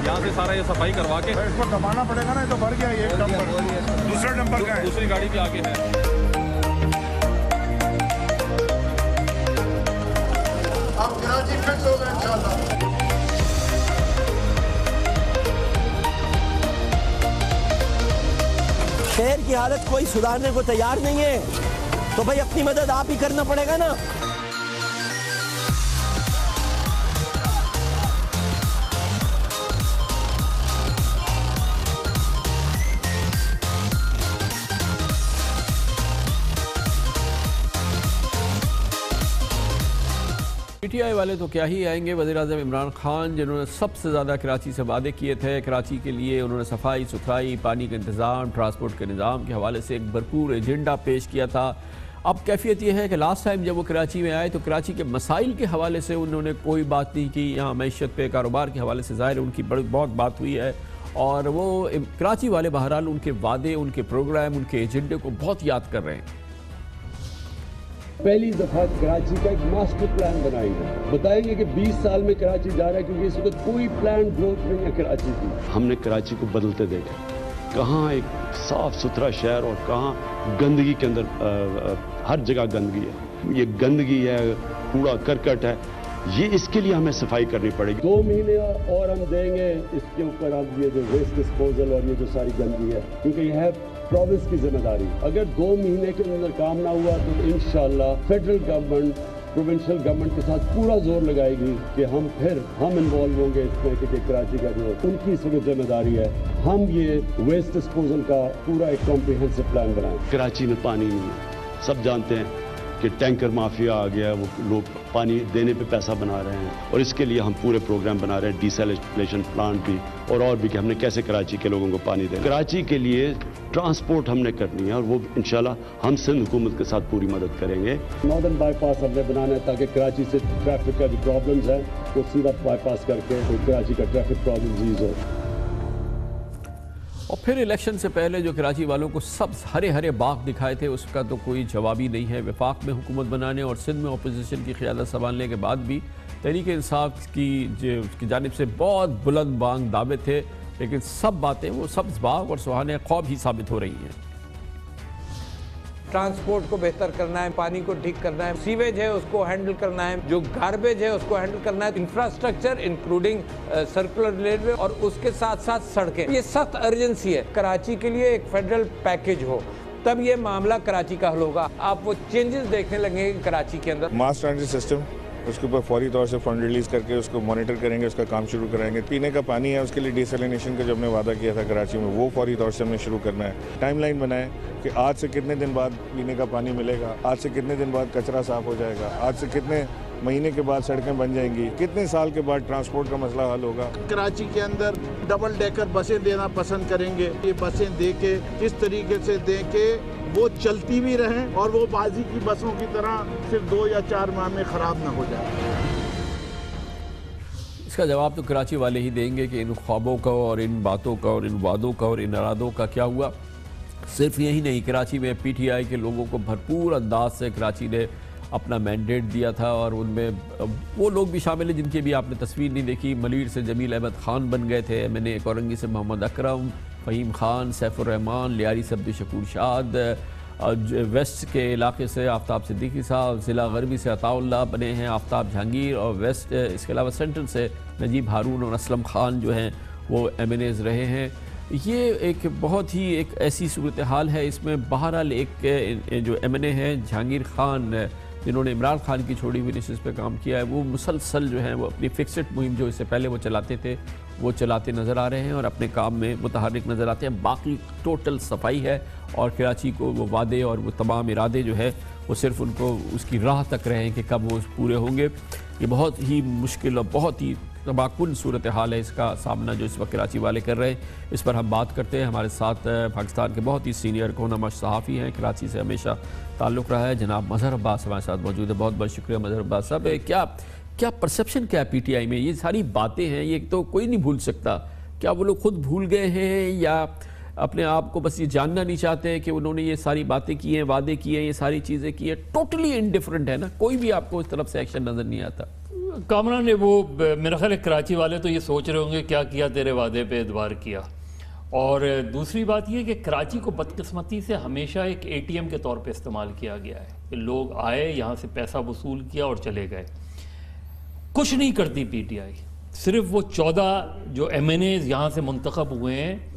यहाँ से सारा ये सफ़ाई करवा के। इसको दबाना पड़ेगा ना तो भर गया ये दूसरा डंपर का है। दूसरी गाड़ी भी आगे है। इंशाल्लाह शहर की हालत कोई सुधारने को तैयार नहीं है। तो भाई अपनी मदद आप ही करना पड़ेगा ना। पीटीआई वाले तो क्या ही आएँगे? वजी अजम इमरान खान, जिन्होंने सबसे ज़्यादा कराची से वादे किए थे, कराची के लिए उन्होंने सफ़ाई, सुथराई, पानी का इंतज़ाम, ट्रांसपोर्ट के निज़ाम के हवाले से एक भरपूर एजेंडा पेश किया था। अब कैफियत यह है कि लास्ट टाइम जब वो कराची में आए तो कराची के मसाइल के हवाले से उन्होंने कोई बात नहीं की। यहाँ मीशत पे, कारोबार के हवाले से ज़ाहिर उनकी बड़ी बहुत बात हुई है। और वो कराची वाले बहरहाल उनके वादे, उनके प्रोग्राम, उनके एजेंडे को बहुत याद कर रहे हैं। पहली दफ़ा कराची का एक मास्टर प्लान बनाएँगे बताएँगे कि 20 साल में कराची जा रहा है क्योंकि इस वक्त कोई प्लान ग्रोथ नहीं है कराची की। हमने कराची को बदलते देखा। कहाँ एक साफ़ सुथरा शहर और कहाँ गंदगी के अंदर आ, आ, हर जगह गंदगी है। ये गंदगी है कूड़ा करकट है ये इसके लिए हमें सफ़ाई करनी पड़ेगी। दो महीने और हम देंगे इसके ऊपर अब ये जो वेस्ट डिस्पोजल और ये जो सारी गंदगी है क्योंकि यह प्रोविंस की ज़िम्मेदारी। अगर दो महीने के अंदर काम ना हुआ तो इन फेडरल गवर्नमेंट प्रोविंशियल गवर्नमेंट के साथ पूरा ज़ोर लगाएगी कि हम फिर, हम इन्वॉल्व होंगे इसमें कि कराची का जो उनकी इस वक्त ज़िम्मेदारी है। हम ये वेस्ट डिस्पोजल का पूरा एक कॉम्प्रिहेंसिव प्लान बनाएँ। कराची में पानी नहीं है। सब जानते हैं कि टैंकर माफिया आ गया, वो लोग पानी देने पे पैसा बना रहे हैं। और इसके लिए हम पूरे प्रोग्राम बना रहे हैं डिसलेशन प्लांट भी, और और भी कि हमने कैसे कराची के लोगों को पानी देना कराची के लिए ट्रांसपोर्ट हमने करनी है, और वो इंशाल्लाह हम सिंध हुकूमत के साथ पूरी मदद करेंगे। नॉर्दर्न बाईपास हमने बनाना है ताकि कराची से ट्रैफ़िक का जो प्रॉब्लम है, वो सीधा बाईपास करके तो कराची का ट्रैफ़िक प्रॉब्लम हो। और फिर इलेक्शन से पहले जो कराची वालों को सब हरे हरे बाग दिखाए थे, उसका तो कोई जवाब ही नहीं है। विफाक में हुकूमत बनाने और सिंध में अपोजिशन की क़्यादत संभालने के बाद भी तहरीक इंसाफ की की जानब से बहुत बुलंद बांग दावे थे, लेकिन सब बातें वो सब्ज बाग और सुहाने खौब ही साबित हो रही हैं। ट्रांसपोर्ट को बेहतर करना है, पानी को ठीक करना है, सीवेज है उसको हैंडल करना है, जो गार्बेज है उसको हैंडल करना है, इंफ्रास्ट्रक्चर इंक्लूडिंग सर्कुलर रेलवे और उसके साथ साथ सड़कें। ये सख्त अर्जेंसी है। कराची के लिए एक फेडरल पैकेज हो। तब ये मामला कराची का हल होगा। आप वो चेंजेस देखने लगेंगे कराची के अंदर। मास ट्रांजिट सिस्टम उसके ऊपर फौरी तौर से फंड रिलीज़ करके उसको मॉनिटर करेंगे, उसका काम शुरू कराएँगे। पीने का पानी है, उसके लिए डिसलिनेशन का जो हमने वादा किया था कराची में, वो फौरी तौर से हमने शुरू करना है। टाइमलाइन बनाए कि आज से कितने दिन बाद पीने का पानी मिलेगा, आज से कितने दिन बाद कचरा साफ़ हो जाएगा, आज से कितने महीने के बाद सड़कें बन जाएँगी, कितने साल के बाद ट्रांसपोर्ट का मसला हल होगा। कराची के अंदर डबल डेकर बसें देना पसंद करेंगे। ये बसें दे के किस तरीके से दे के वो चलती भी रहें और वो बाजी की बसों की तरह सिर्फ़ दो या चार माह में ख़राब ना हो जाए। इसका जवाब तो कराची वाले ही देंगे कि इन ख्वाबों का और इन बातों का और इन वादों का और इन इरादों का क्या हुआ। सिर्फ़ यही नहीं, कराची में पीटीआई के लोगों को भरपूर अंदाज से कराची ने अपना मैंडेट दिया था और उनमें वो लोग भी शामिल हैं जिनकी भी आपने तस्वीर नहीं देखी। मलिर से जमील अहमद ख़ान बन गए थे एम एन ए से मोहम्मद अकरम फ़हीम ख़ान सैफुररहमान लियारी से अब्दुल शकूर शाद वेस्ट के इलाके से आफ्ताब सिद्दीकी साहब, ज़िला गरबी से अताउल्ला बने हैं आफ्ताब जहांगीर और वेस्ट, इसके अलावा सेंट्रल से नजीब हारून और असलम ख़ान जो हैं, वो एम एन एज़ रहे हैं। ये एक बहुत ही एक ऐसी सूरत हाल है, इसमें बहरहाल एक, जो एम एन ए हैं, जहांगीर ख़ान, जिन्होंने इमरान खान की छोड़ी हुई नशस्त पर काम किया है, वो मुसलसल जो है, वो अपनी फिक्सड मुहिम जो इससे पहले वो चलाते थे वो चलाते नज़र आ रहे हैं और अपने काम में मुतहरक नज़र आते हैं। बाकी टोटल सफ़ाई है और कराची को वो वादे और वो तमाम इरादे जो है, वो सिर्फ़ उनको उसकी राह तक रहे कि कब वो पूरे होंगे। ये बहुत ही मुश्किल और बहुत ही तबाकुन सूरत हाल है इसका सामना जो इस वक्त कराची वाले कर रहे हैं। इस पर हम बात करते हैं। हमारे साथ पाकिस्तान के बहुत ही सीनियर कोनमा सहाफ़ी हैं। कराची से हमेशा ताल्लुक़ रहा है। जनाब मज़हर अब्बास हमारे साथ मौजूद है। बहुत बहुत शुक्रिया मज़हर अब्बास साहब। क्या क्या परसेप्शन क्या है पीटीआई में? ये सारी बातें हैं, ये तो कोई नहीं भूल सकता। क्या वो लोग खुद भूल गए हैं या अपने आप को बस ये जानना नहीं चाहते हैं कि उन्होंने ये सारी बातें की हैं, वादे किए हैं, ये सारी चीज़ें की हैं? टोटली इनडिफरेंट है ना? कोई भी आपको इस तरफ़ से एक्शन नज़र नहीं आता। कामरा ने वो, मेरा ख्याल कराची वाले तो ये सोच रहे होंगे, क्या किया तेरे वादे पे एतबार किया? और दूसरी बात ये कि कराची को बदकस्मती से हमेशा एक एटीएम के तौर पे इस्तेमाल किया गया है। कि लोग आए, यहाँ से पैसा वसूल किया और चले गए। कुछ नहीं करती पीटीआई सिर्फ़ वो चौदह जो एम एन एज यहाँ से मंतखब हुए हैं,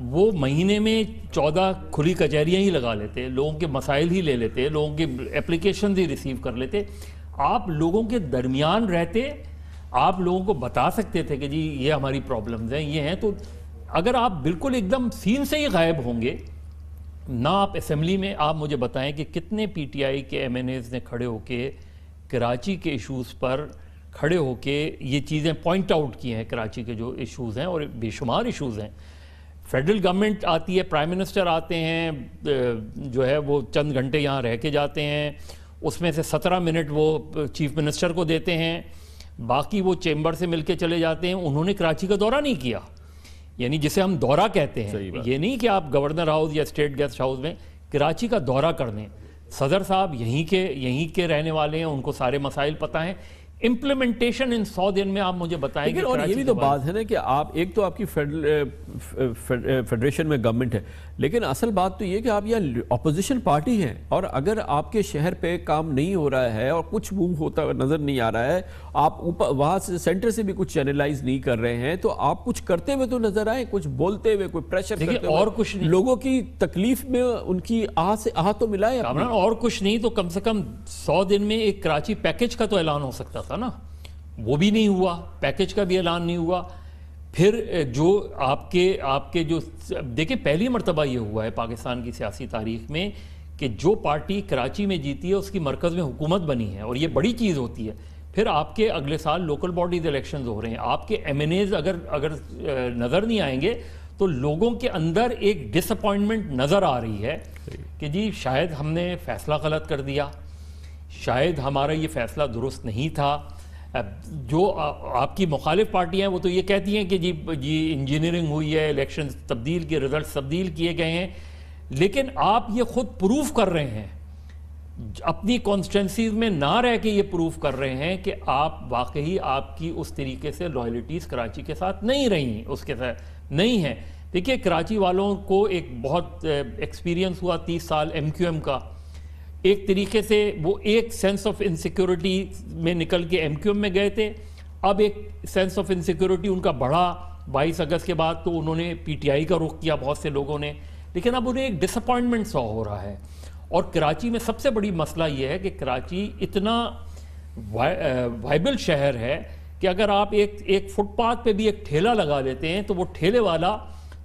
वो महीने में चौदह खुली कचहरियाँ ही लगा लेते, लोगों के मसाइल ही ले लेते, लोगों के एप्लीकेशन ही रिसीव कर लेते। आप लोगों के दरमियान रहते, आप लोगों को बता सकते थे कि जी ये हमारी प्रॉब्लम्स हैं, ये हैं तो अगर आप बिल्कुल एकदम सीन से ही गायब होंगे, ना आप असम्बली में, आप मुझे बताएँ कि कितने पीटीआई के एम ने खड़े होके कराची के इश्यूज़ पर खड़े होके ये चीज़ें पॉइंट आउट की हैं कराची के जो इश्यूज़ हैं और बेशुमार इश्यूज़ हैं। फेडरल गवर्नमेंट आती है प्राइम मिनिस्टर आते हैं जो है वो चंद घंटे यहाँ रह के जाते हैं। उसमें से सत्रह मिनट वो चीफ मिनिस्टर को देते हैं। बाकी वो चेंबर से मिलके चले जाते हैं। उन्होंने कराची का दौरा नहीं किया। यानी जिसे हम दौरा कहते हैं। ये नहीं कि आप गवर्नर हाउस या स्टेट गेस्ट हाउस में कराची का दौरा कर लें सदर साहब यहीं के यहीं के रहने वाले हैं। उनको सारे मसाइल पता हैं। इम्प्लीमेंटेशन इन सौ दिन में आप मुझे बताएँगे और ये भी तो बात है? ना कि आप एक तो आपकी फेडरेशन में गवर्नमेंट है। लेकिन असल बात तो ये कि आप यहाँ अपोजिशन पार्टी हैं और अगर आपके शहर पे काम नहीं हो रहा है और कुछ मूव होता नज़र नहीं आ रहा है आप ऊपर वहाँ से सेंटर से भी कुछ चैनलाइज नहीं कर रहे हैं तो आप कुछ करते हुए तो नज़र आए कुछ बोलते हुए कोई प्रेशर करते और कुछ नहीं। लोगों की तकलीफ़ में उनकी आह से आह तो मिलाए और कुछ नहीं तो कम से कम सौ दिन में एक कराची पैकेज का तो ऐलान हो सकता था ना वो भी नहीं हुआ पैकेज का भी ऐलान नहीं हुआ। फिर जो आपके आपके जो देखिए पहली मरतबा ये हुआ है पाकिस्तान की सियासी तारीख में कि जो पार्टी कराची में जीती है उसकी मरकज़ में हुकूमत बनी है और ये बड़ी चीज़ होती है। फिर आपके अगले साल लोकल बॉडीज इलेक्शन हो रहे हैं। आपके एम अगर अगर नज़र नहीं आएँगे तो लोगों के अंदर एक डिसअपॉइंटमेंट नज़र आ रही है कि जी शायद हमने फ़ैसला गलत कर दिया। शायद हमारा ये फ़ैसला दुरुस्त नहीं था। जो आपकी मुखालिफ पार्टियाँ वो तो ये कहती हैं कि जी जी इंजीनियरिंग हुई है इलेक्शन तब्दील के रिज़ल्ट तब्दील किए गए हैं। लेकिन आप ये खुद प्रूफ कर रहे हैं। अपनी कॉन्स्टेंसीज में ना रह के ये प्रूफ कर रहे हैं कि आप वाकई आपकी उस तरीके से लॉयलिटीज़ कराची के साथ नहीं रही, उसके साथ नहीं है। देखिए, कराची वालों को एक बहुत एक्सपीरियंस हुआ तीस साल एम क्यू एम का। एक तरीके से वो एक सेंस ऑफ़ इनसिक्योरिटी में निकल के एमक्यूएम में गए थे। अब एक सेंस ऑफ़ इनसिक्योरिटी उनका बढ़ा 22 अगस्त के बाद तो उन्होंने पीटीआई का रुख किया बहुत से लोगों ने। लेकिन अब उन्हें एक डिसअपॉइंटमेंट सा हो रहा है। और कराची में सबसे बड़ी मसला ये है कि कराची इतना वाइबल शहर है कि अगर आप एक एक फुटपाथ पे भी एक ठेला लगा लेते हैं तो वो ठेले वाला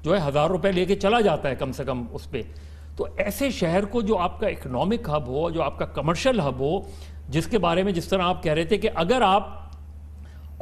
जो है हज़ार रुपए लेके चला जाता है कम से कम उस पर तो ऐसे शहर को जो आपका इकोनॉमिक हब हो जो आपका कमर्शियल हब हो जिसके बारे में जिस तरह आप कह रहे थे कि अगर आप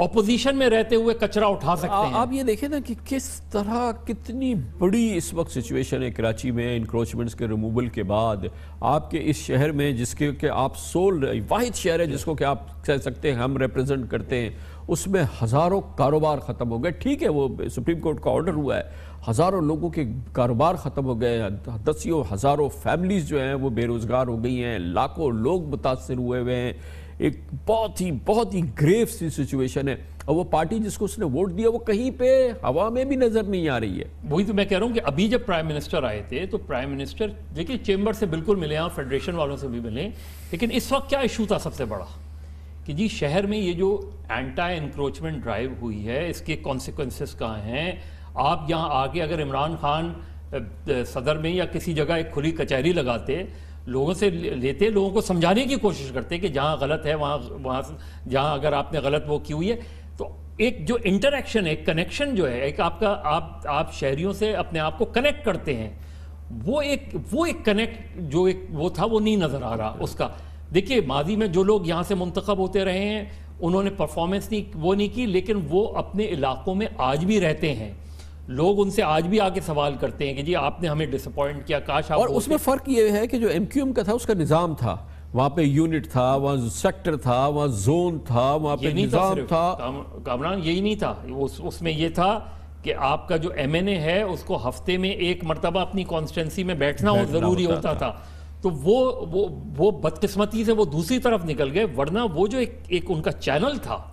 ऑपोजिशन में रहते हुए कचरा उठा सकते हैं। आप ये देखें ना कि किस तरह कितनी बड़ी इस वक्त सिचुएशन है कराची में इंक्रोचमेंट्स के रिमूवल के बाद। आपके इस शहर में जिसके के आप सोल वाहिद शहर है जिसको कि आप कह सकते हैं हम रिप्रेजेंट करते हैं। उसमें हज़ारों कारोबार ख़त्म हो गए। ठीक है, वो सुप्रीम कोर्ट का ऑर्डर हुआ है। हज़ारों लोगों के कारोबार ख़त्म हो गए। दसियों हज़ारों फैमिलीज़ जो हैं, वो बेरोज़गार हो गई हैं। लाखों लोग मुतासर हुए हुए हैं। एक बहुत ही बहुत ही ग्रेव सी सिचुएशन है। और वो पार्टी जिसको उसने वोट दिया, वो कहीं पे हवा में भी नज़र नहीं आ रही है। वही तो मैं कह रहा हूँ कि अभी जब प्राइम मिनिस्टर आए थे तो प्राइम मिनिस्टर देखिए चेंबर से बिल्कुल मिले हैं फेडरेशन वालों से भी मिले। लेकिन इस वक्त क्या इशू था सबसे बड़ा? कि जी, शहर में ये जो एंटा इंक्रोचमेंट ड्राइव हुई है, इसके कॉन्सिक्वेंसेस कहाँ हैं? आप यहाँ आके अगर इमरान खान सदर में या किसी जगह एक खुली कचहरी लगाते, लोगों से लेते, लोगों को समझाने की कोशिश करते कि जहाँ गलत है, वहाँ वहाँ जहाँ अगर आपने गलत वो की हुई है। तो एक जो इंटरेक्शन है कनेक्शन जो है, एक आपका, आप आप शहरियों से अपने आप को कनेक्ट करते हैं, वो एक वो एक कनेक्ट जो एक वो था, वो नहीं नज़र आ रहा उसका। देखिए माजी में जो लोग यहाँ से मुंतखब होते रहे हैं उन्होंने परफॉर्मेंस नहीं वो नहीं की लेकिन वो अपने इलाकों में आज भी रहते हैं। लोग उनसे आज भी आके सवाल करते हैं कि जी आपने हमें डिसअपॉइंट किया काश आप और उसमें फ़र्क ये है कि जो एम का था उसका निज़ाम था। वहाँ पे यूनिट था वहाँ सेक्टर था वहाँ जोन था वहाँ पे निज़ाम था। कामरान यही नहीं था। उस, उसमें ये था कि आपका जो एमएनए है उसको हफ़्ते में एक मरतबा अपनी कॉन्स्टेंसी में बैठना, बैठना हो ज़रूरी होता, होता था, था। तो वो वो वो बदकिस्मती से वो दूसरी तरफ़ निकल गए वरना वो जो एक, एक उनका चैनल था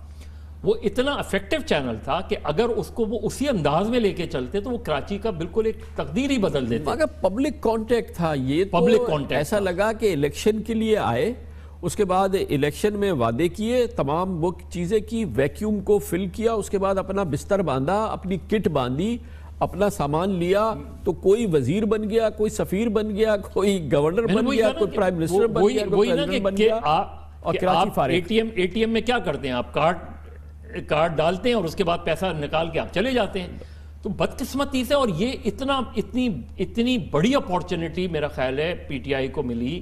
वो इतना इफ़ेक्टिव चैनल था कि अगर उसको वो उसी अंदाज में लेके चलते तो वो कराची का बिल्कुल एक तकदीर ही बदल देते। अगर पब्लिक कॉन्टेक्ट था ये पब्लिक तो कॉन्टेक्ट ऐसा लगा कि इलेक्शन के लिए आए उसके बाद इलेक्शन में वादे किए तमाम वो चीज़ें की वैक्यूम को फिल किया उसके बाद अपना बिस्तर बांधा अपनी किट बांधी अपना सामान लिया तो कोई वज़ीर बन गया कोई सफीर बन गया कोई गवर्नर बन गया कोई प्राइम मिनिस्टर बन गया कोई बन गया और कराची एटीएम एटीएम में क्या करते हैं? आप कार्ड कार्ड डालते हैं और उसके बाद पैसा निकाल के आप चले जाते हैं। तो बदकिस्मती से और ये इतना इतनी इतनी बड़ी अपॉर्चुनिटी मेरा ख्याल है पीटीआई को मिली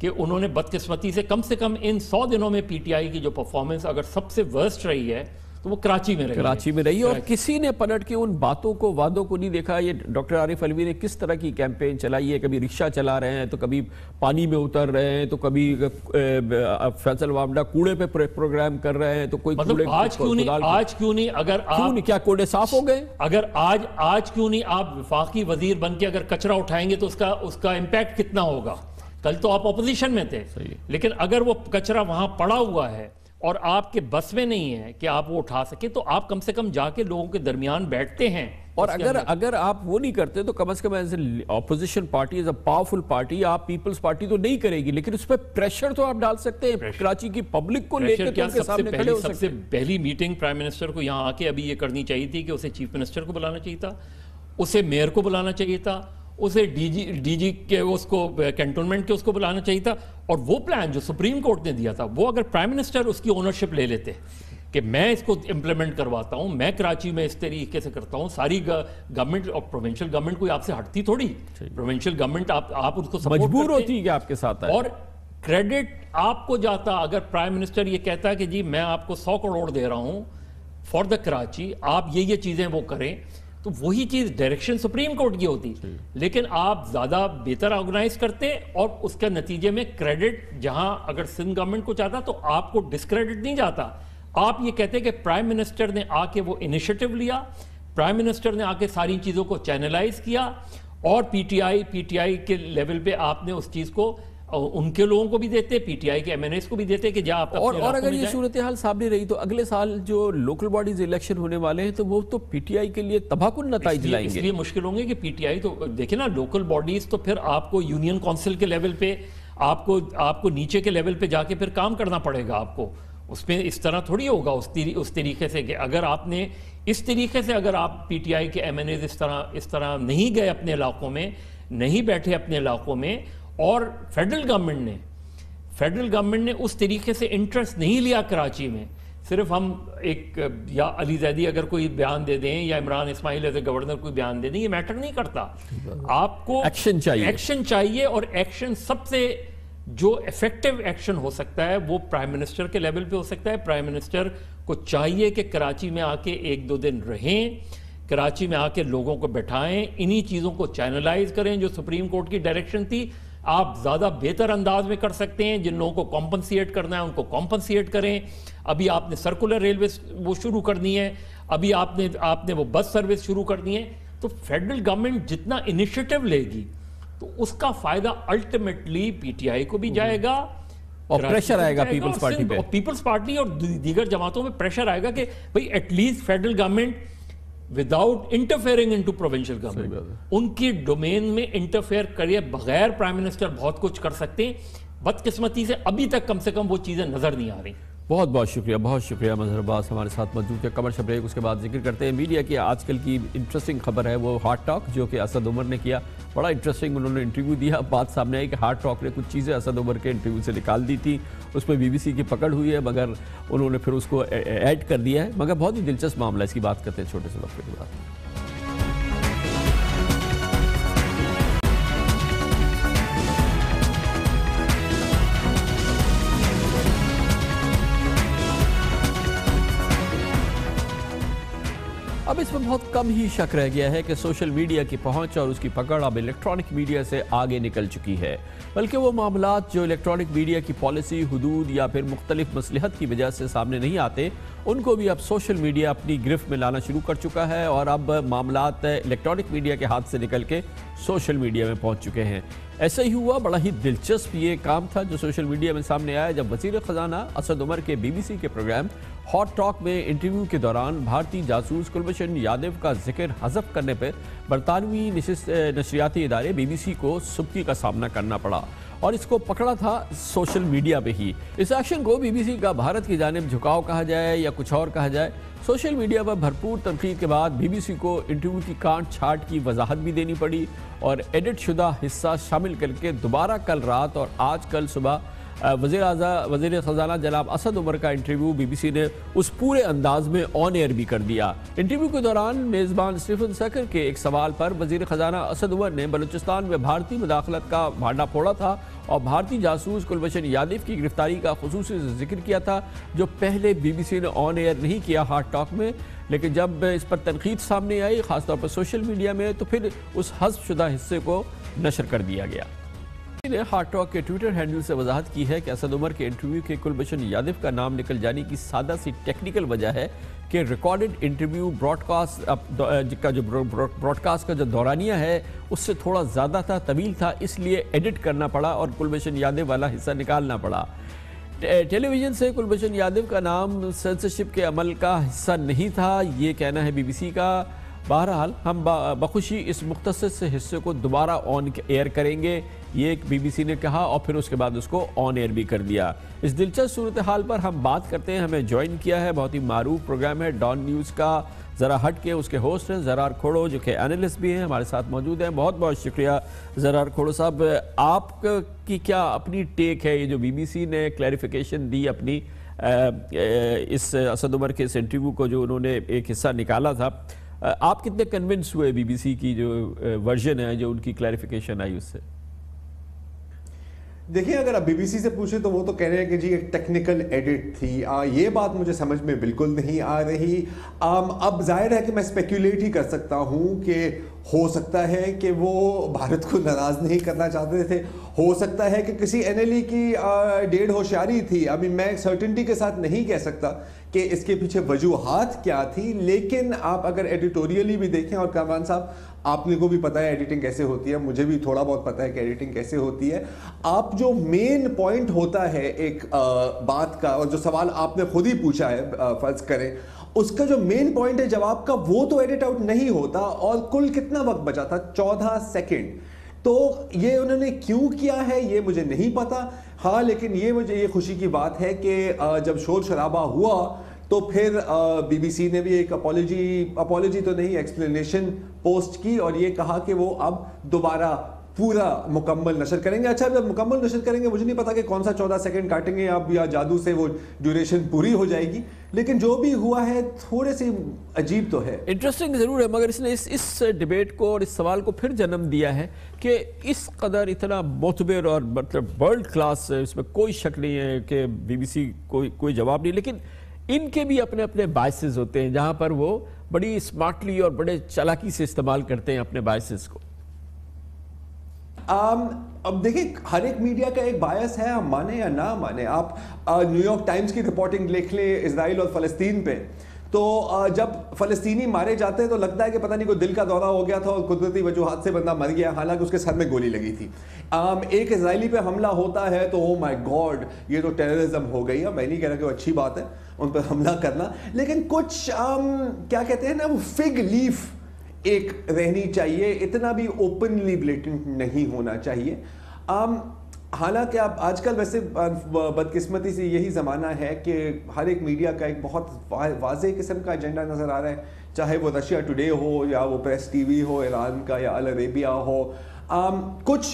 कि उन्होंने बदकिस्मती से कम से कम इन सौ दिनों में पीटीआई की जो परफॉर्मेंस अगर सबसे वर्स्ट रही है तो वो कराची में रही कराची में रही। और किसी ने पलट के उन बातों को वादों को नहीं देखा। ये डॉक्टर आरिफ अलवी ने किस तरह की कैंपेन चलाई है? कभी रिक्शा चला रहे हैं तो कभी पानी में उतर रहे हैं तो कभी फैसल वामडा कूड़े पे प्रोग्राम कर रहे हैं तो कोई मतलब आज क्यों नहीं आज क्यों नहीं अगर क्यों नहीं? क्या कूड़े साफ़ हो गए? अगर आज आज क्यों नहीं आप विफाकी वज़ीर बन के अगर कचरा उठाएँगे तो उसका उसका इम्पैक्ट कितना होगा? कल तो आप ऑपोजिशन में थे। लेकिन अगर वो कचरा वहाँ पड़ा हुआ है और आपके बस में नहीं है कि आप वो उठा सके तो आप कम से कम जाके लोगों के दरमियान बैठते हैं और अगर अगर आप वो नहीं करते तो कम से कम as opposition party as a powerful party आप पीपल्स पार्टी तो नहीं करेगी लेकिन उस पर प्रेशर तो आप डाल सकते हैं कराची की पब्लिक को लेकर तो सबसे सामने खड़े हो सकते सबसे पहली मीटिंग प्राइम मिनिस्टर को यहाँ आके अभी ये करनी चाहिए थी कि उसे चीफ मिनिस्टर को बुलाना चाहिए था उसे मेयर को बुलाना चाहिए था उसे डीजी डीजी के उसको कैंटोनमेंट के उसको बुलाना चाहिए था और वो प्लान जो सुप्रीम कोर्ट ने दिया था वो अगर प्राइम मिनिस्टर उसकी ओनरशिप ले लेते कि मैं इसको इम्प्लीमेंट करवाता हूँ मैं कराची में इस तरीके से करता हूँ सारी गवर्नमेंट और प्रोविंशियल गवर्नमेंट कोई आपसे हटती थोड़ी? प्रोविंशियल गवर्नमेंट आप आप उसको मजबूर होती है आपके साथ और क्रेडिट आपको जाता अगर प्राइम मिनिस्टर ये कहता है कि जी मैं आपको सौ करोड़ दे रहा हूँ फॉर द कराची आप ये ये चीज़ें वो करें तो वही चीज़ डायरेक्शन सुप्रीम कोर्ट की होती। लेकिन आप ज़्यादा बेहतर ऑर्गेनाइज करते और उसके नतीजे में क्रेडिट जहाँ अगर सिंध गवर्नमेंट को चाहता तो आपको डिस्क्रेडिट नहीं जाता। आप ये कहते कि प्राइम मिनिस्टर ने आके वो इनिशिएटिव लिया प्राइम मिनिस्टर ने आके सारी चीज़ों को चैनलाइज किया और पीटीआई पीटीआई के लेवल पे आपने उस चीज़ को अ, उनके लोगों को भी देते पीटीआई के एमएनएस को भी देते कि जा आप और और अगर ये सूरत हाल सामने रही तो अगले साल जो लोकल बॉडीज इलेक्शन होने वाले हैं तो वो तो पीटीआई के लिए तबाकुन नतज लाएँगे। इसलिए मुश्किल होंगे कि पीटीआई तो देखिए ना लोकल बॉडीज तो फिर आपको यूनियन काउंसिल के लेवल पे आपको आपको नीचे के लेवल पे जाके फिर काम करना पड़ेगा आपको। उसमें इस तरह थोड़ी होगा उस तरी, उस तरीके से कि अगर आपने इस तरीके से अगर आप पीटीआई के एम इस तरह इस तरह नहीं गए अपने इलाकों में नहीं बैठे अपने इलाकों में और फेडरल गवर्नमेंट ने फेडरल गवर्नमेंट ने उस तरीके से इंटरेस्ट नहीं लिया कराची में। सिर्फ़ हम एक या अली जैदी अगर कोई बयान दे दें या Imran Ismail as a governor कोई बयान दे दें ये मैटर नहीं करता। आपको एक्शन चाहिए। एक्शन चाहिए और एक्शन सबसे जो इफ़ेक्टिव एक्शन हो सकता है वो प्राइम मिनिस्टर के लेवल पे हो सकता है। प्राइम मिनिस्टर को चाहिए कि कराची में आके एक दो दिन रहें कराची में आके लोगों को बैठाएँ इन्हीं चीज़ों को चैनलाइज करें जो सुप्रीम कोर्ट की डायरेक्शन थी। आप ज़्यादा बेहतर अंदाज में कर सकते हैं जिन लोगों को कॉम्पनसिएट करना है उनको कॉम्पनसिएट करें अभी आपने सर्कुलर रेलवे वो शुरू करनी है अभी आपने आपने वो बस सर्विस शुरू करनी है तो फेडरल गवर्नमेंट जितना इनिशिएटिव लेगी तो उसका फ़ायदा अल्टीमेटली पीटीआई को भी जाएगा और प्रेशर आएगा पीपल्स पार्टी पे। पीपल्स पार्टी और दीगर जमातों में प्रेशर आएगा कि भाई at least federal government without interfering into provincial government उनके डोमेन में इंटरफेयर करिए बगैर प्राइम मिनिस्टर बहुत कुछ कर सकते हैं। बदकिस्मती से अभी तक कम से कम वो चीज़ें नज़र नहीं आ रही। बहुत बहुत शुक्रिया बहुत शुक्रिया मजहर अब्बास हमारे साथ मौजूद है कमर्शियल ब्रेक, उसके बाद ज़िक्र करते हैं मीडिया की। आजकल की इंटरेस्टिंग खबर है वो हार्ट टॉक जो कि असद उमर ने किया। बड़ा इंटरेस्टिंग उन्होंने इंटरव्यू दिया। बात सामने आई कि हार्ट टॉक ने कुछ चीज़ें असद उमर के इंटरव्यू से निकाल दी थी। उसमें बीबीसी की पकड़ हुई है, मगर उन्होंने फिर उसको ऐड कर दिया है। मगर बहुत ही दिलचस्प मामला इसकी बात करते हैं छोटे से वक्त के बाद। अब इसमें बहुत कम ही शक रह गया है कि सोशल मीडिया की पहुँच और उसकी पकड़ अब इलेक्ट्रॉनिक मीडिया से आगे निकल चुकी है। बल्कि वो मामला जो इलेक्ट्रॉनिक मीडिया की पॉलिसी, हदूद या फिर मुख्तलिफ़ मसलहत की वजह से सामने नहीं आते उनको भी अब सोशल मीडिया अपनी गिरफ्त में लाना शुरू कर चुका है और अब मामला इलेक्ट्रॉनिक मीडिया के हाथ से निकल के सोशल मीडिया में पहुँच चुके हैं। ऐसा ही हुआ, बड़ा ही दिलचस्प ये काम था जो सोशल मीडिया में सामने आया जब वज़ीर ख़जाना असद उमर के बीबीसी के प्रोग्राम हॉट टॉक में इंटरव्यू के दौरान भारतीय जासूस कुलभूषण यादव का ज़िक्र हजफ करने पर बरतानवी नशरियाती इदारे बीबीसी को सुबकी का सामना करना पड़ा। और इसको पकड़ा था सोशल मीडिया पे ही। इस एक्शन को बीबीसी का भारत की जानब झुकाव कहा जाए या कुछ और कहा जाए, सोशल मीडिया पर भरपूर तनकीद के बाद बीबीसी को इंटरव्यू की कांट छाट की वजाहत भी देनी पड़ी और एडिट शुदा हिस्सा शामिल करके दोबारा कल रात और आज कल सुबह वज़ी अजा वज़ी ख़जाना जनाब असद उमर का इंटरव्यू बी बी सी ने उस पूरे अंदाज में ऑन एयर भी कर दिया। इंटरव्यू के दौरान मेज़बान स्टीफन सकर के एक सवाल पर वज़ी ख़जाना असद उमर ने बलूचिस्तान में भारतीय मुदाखलत का भांडा फोड़ा था और भारतीय जासूस कुलभूषण यादव की गिरफ्तारी का खसूस ज़िक्र किया था, जो पहले बी बी सी ने ऑन एयर नहीं किया हार्ट टॉक में। लेकिन जब इस पर तनकीद सामने आई, ख़ासतौर पर सोशल मीडिया में तो फिर उस हज़ शुदा हिस्से को नशर कर दिया गया। ने हार्ट टॉक के ट्विटर हैंडल से वजाहत की है कि असद उमर के इंटरव्यू के कुलभूषण यादव का नाम निकल जाने की सादा सी टेक्निकल वजह है कि रिकॉर्डेड इंटरव्यू ब्रॉडकास्ट का जो ब्रॉडकास्ट का जो दौरानिया है, उससे थोड़ा ज़्यादा था, तवील था, इसलिए एडिट करना पड़ा और कुलभूषण यादव वाला हिस्सा निकालना पड़ा। टेलीविज़न से कुलभूषण यादव का नाम सेंसरशिप के अमल का हिस्सा नहीं था, ये कहना है बीबीसी का। बहरहाल, हम बखुशी इस मुख्तर से हिस्से को दोबारा ऑन एयर करेंगे, ये एक बीबीसी ने कहा और फिर उसके बाद उसको ऑन एयर भी कर दिया। इस दिलचस्प सूरत हाल पर हम बात करते हैं, हमें ज्वाइन किया है, बहुत ही मारूफ प्रोग्राम है डॉन न्यूज़ का, ज़रा हट के उसके होस्ट हैं, जरार खोड़ो, जो कि एनालिस्ट भी हैं, हमारे साथ मौजूद हैं बहुत बहुत शुक्रिया जरार खोड़ो साहब। आप की क्या अपनी टेक है, ये जो बीबीसी ने क्लैरिफिकेशन दी अपनी इस, असद उमर के इस इंटरव्यू को जो उन्होंने एक हिस्सा निकाला था आप कितने कन्विंस हुए बीबीसी की जो वर्जन है जो उनकी क्लैरिफिकेशन आई उससे? देखिए अगर आप बीबीसी से पूछे तो वो तो कह रहे हैं कि जी एक टेक्निकल एडिट थी। आ, ये बात मुझे समझ में बिल्कुल नहीं आ रही। आम, अब ज़ाहिर है कि मैं स्पेक्यूलेट ही कर सकता हूँ कि हो सकता है कि वो भारत को नाराज़ नहीं करना चाहते थे। हो सकता है कि किसी एनएलई की डेढ़ होशियारी थी। अभी मैं सर्टिनटी के साथ नहीं कह सकता कि इसके पीछे वजूहत क्या थी लेकिन आप अगर एडिटोरियली भी देखें और कामरान साहब आपने को भी पता है एडिटिंग कैसे होती है मुझे भी थोड़ा बहुत पता है कि एडिटिंग कैसे होती है। आप जो मेन पॉइंट होता है एक आ, बात का और जो सवाल आपने खुद ही पूछा है फ़र्ज़ करें उसका जो मेन पॉइंट है जवाब का वो तो एडिट आउट नहीं होता और कुल कितना वक्त बचा था? चौदह सेकेंड तो ये उन्होंने क्यों किया है ये मुझे नहीं पता। हाँ लेकिन ये मुझे ये खुशी की बात है कि जब शोर शराबा हुआ तो फिर बीबीसी ने भी एक अपॉलोजी अपॉलोजी तो नहीं एक्सप्लेनेशन पोस्ट की और ये कहा कि वो अब दोबारा पूरा मुकम्मल नशर करेंगे। अच्छा जब मुकम्मल नशर करेंगे, मुझे नहीं पता कि कौन सा चौदह सेकंड काटेंगे अब या जादू से वो ड्यूरेशन पूरी हो जाएगी। लेकिन जो भी हुआ है, थोड़े से अजीब तो है। इंटरेस्टिंग ज़रूर है, मगर इसने इस इस डिबेट को और इस सवाल को फिर जन्म दिया है कि इस कदर इतना मोतबर और मतलब वर्ल्ड क्लास इसमें कोई शक नहीं है कि बीबीसी कोई कोई जवाब नहीं। लेकिन इनके भी अपने अपने बायसेस होते हैं जहाँ पर वो बड़ी स्मार्टली और बड़े चलाकी से इस्तेमाल करते हैं अपने बायसेस को। आम, अब देखिए हर एक मीडिया का एक बायस है हम माने या ना माने। आप न्यूयॉर्क टाइम्स की रिपोर्टिंग लिख ले इसराइल और फ़लस्तीन पे। तो जब फ़लस्तीनी मारे जाते हैं तो लगता है कि पता नहीं कोई दिल का दौरा हो गया था और कुदरती वजूहत से बंदा मर गया हालाँकि उसके सर में गोली लगी थी। आम, एक इसराइली पे हमला होता है तो ओ माय गॉड ये तो टेररिज्म हो गई। है मैं नहीं कह रहा कि वो अच्छी बात है उन पर हमला करना। लेकिन कुछ आम, क्या कहते हैं ना वो फिग लीफ एक रहनी चाहिए इतना भी ओपनली ब्लेटेंट नहीं होना चाहिए। आम, हालाँकि आप आजकल वैसे बदकिस्मती से यही ज़माना है कि हर एक मीडिया का एक बहुत वाज किस्म का एजेंडा नज़र आ रहा है। चाहे वो रशिया टुडे हो या वो प्रेस टीवी हो ईरान का या अल अरेबिया हो आम, कुछ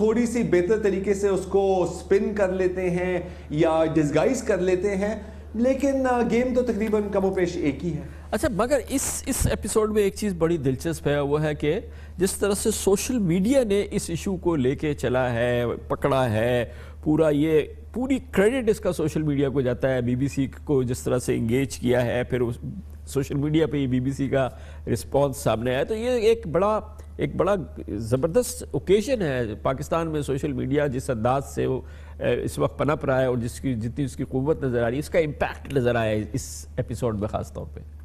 थोड़ी सी बेहतर तरीके से उसको स्पिन कर लेते हैं या डिस्गाइज कर लेते हैं लेकिन गेम तो तकरीबन कमो पेश एक ही है। अच्छा मगर इस इस एपिसोड में एक चीज़ बड़ी दिलचस्प है, वो है कि जिस तरह से सोशल मीडिया ने इस इशू को लेके चला है, पकड़ा है, पूरा ये, पूरी क्रेडिट इसका सोशल मीडिया को जाता है बीबीसी को जिस तरह से इंगेज किया है, फिर उस सोशल मीडिया पे ही बीबीसी का रिस्पांस सामने आया। तो ये एक बड़ा एक बड़ा ज़बरदस्त ओकेजन है पाकिस्तान में सोशल मीडिया जिस अंदाज से वो इस वक्त पनप रहा है और जिसकी, जितनी उसकी क़वत नज़र आ रही है, इसका इम्पैक्ट नज़र आया है इस एपिसोड में ख़ास तौर पर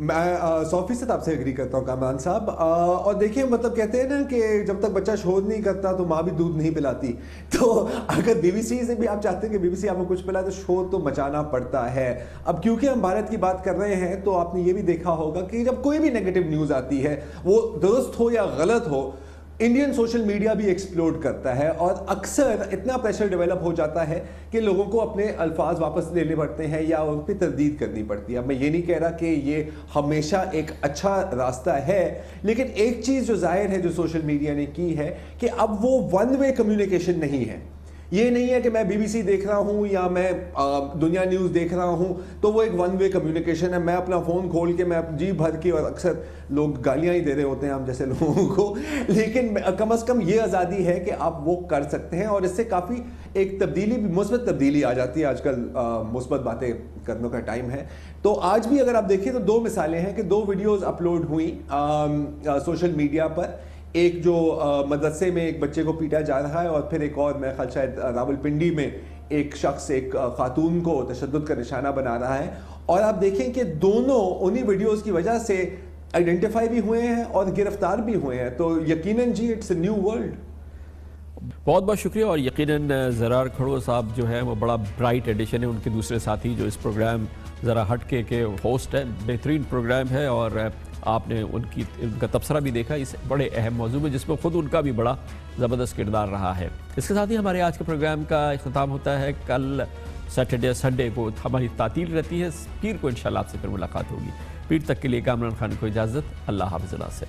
मैं सौ फ़ीसद आपसे एग्री करता हूँ, कामरान साहब। और देखिए मतलब कहते हैं ना कि जब तक बच्चा शोध नहीं करता तो माँ भी दूध नहीं पिलाती। तो अगर बीबीसी से भी आप चाहते हैं कि बीबीसी आपको कुछ पिलाए तो शोध तो मचाना पड़ता है। अब क्योंकि हम भारत की बात कर रहे हैं तो आपने ये भी देखा होगा कि जब कोई भी नेगेटिव न्यूज़ आती है, वो दुरुस्त हो या गलत हो इंडियन सोशल मीडिया भी एक्सप्लोर करता है और अक्सर इतना प्रेशर डेवलप हो जाता है कि लोगों को अपने अल्फाज वापस लेने पड़ते हैं या उन पर तरदीद करनी पड़ती है। अब मैं ये नहीं कह रहा कि ये हमेशा एक अच्छा रास्ता है, लेकिन एक चीज़ जो ज़ाहिर है जो सोशल मीडिया ने की है कि अब वो वन वे कम्युनिकेशन नहीं है। ये नहीं है कि मैं बीबीसी देख रहा हूँ या मैं दुनिया न्यूज़ देख रहा हूँ तो वो एक वन वे कम्युनिकेशन है। मैं अपना फ़ोन खोल के, मैं जी भर के, और अक्सर लोग गालियाँ ही दे रहे होते हैं हम जैसे लोगों को। लेकिन कम अज़ कम ये आज़ादी है कि आप वो कर सकते हैं, और इससे काफ़ी एक तब्दीली भी, मुस्बत तब्दीली आ जाती है आजकल मुस्बत बातें करने का टाइम है। तो आज भी अगर आप देखिए तो दो मिसालें हैं कि दो वीडियोज़ अपलोड हुई सोशल मीडिया पर। एक जो मदरसे में एक बच्चे को पीटा जा रहा है और फिर एक और मैं ख्याल शायद रावलपिंडी में एक शख्स, एक खातून को तशद का निशाना बना रहा है। और आप देखें कि दोनों उन्हीं वीडियोस की वजह से आइडेंटिफाई भी हुए हैं और गिरफ़्तार भी हुए हैं। तो यकीनन जी, इट्स न्यू वर्ल्ड। बहुत बहुत शुक्रिया और यकीनन ज़रार खड़ो साहब जो है, वो बड़ा ब्राइट एडिशन है उनके दूसरे साथी जो इस प्रोग्राम ज़रा हट के के होस्ट है। बेहतरीन प्रोग्राम है और आपने उनकी उनका तबसरा भी देखा इस बड़े अहम मौजू में जिसमें ख़ुद उनका भी बड़ा ज़बरदस्त किरदार रहा है इसके साथ ही हमारे आज के प्रोग्राम का अख्ताम होता है कल सैटरडे संडे को हमारी तातील रहती है पीर को इन आपसे फिर मुलाकात होगी पीर तक के लिए कामरान खान को इजाज़त अल्लाह हाफिज़ से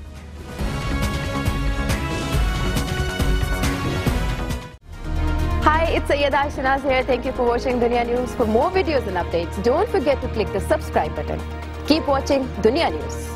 Hi, it's Sayyeda Shanaz here. Thank you for watching Dunia News. For more videos and updates, don't forget to click the subscribe button. Keep watching Dunia News.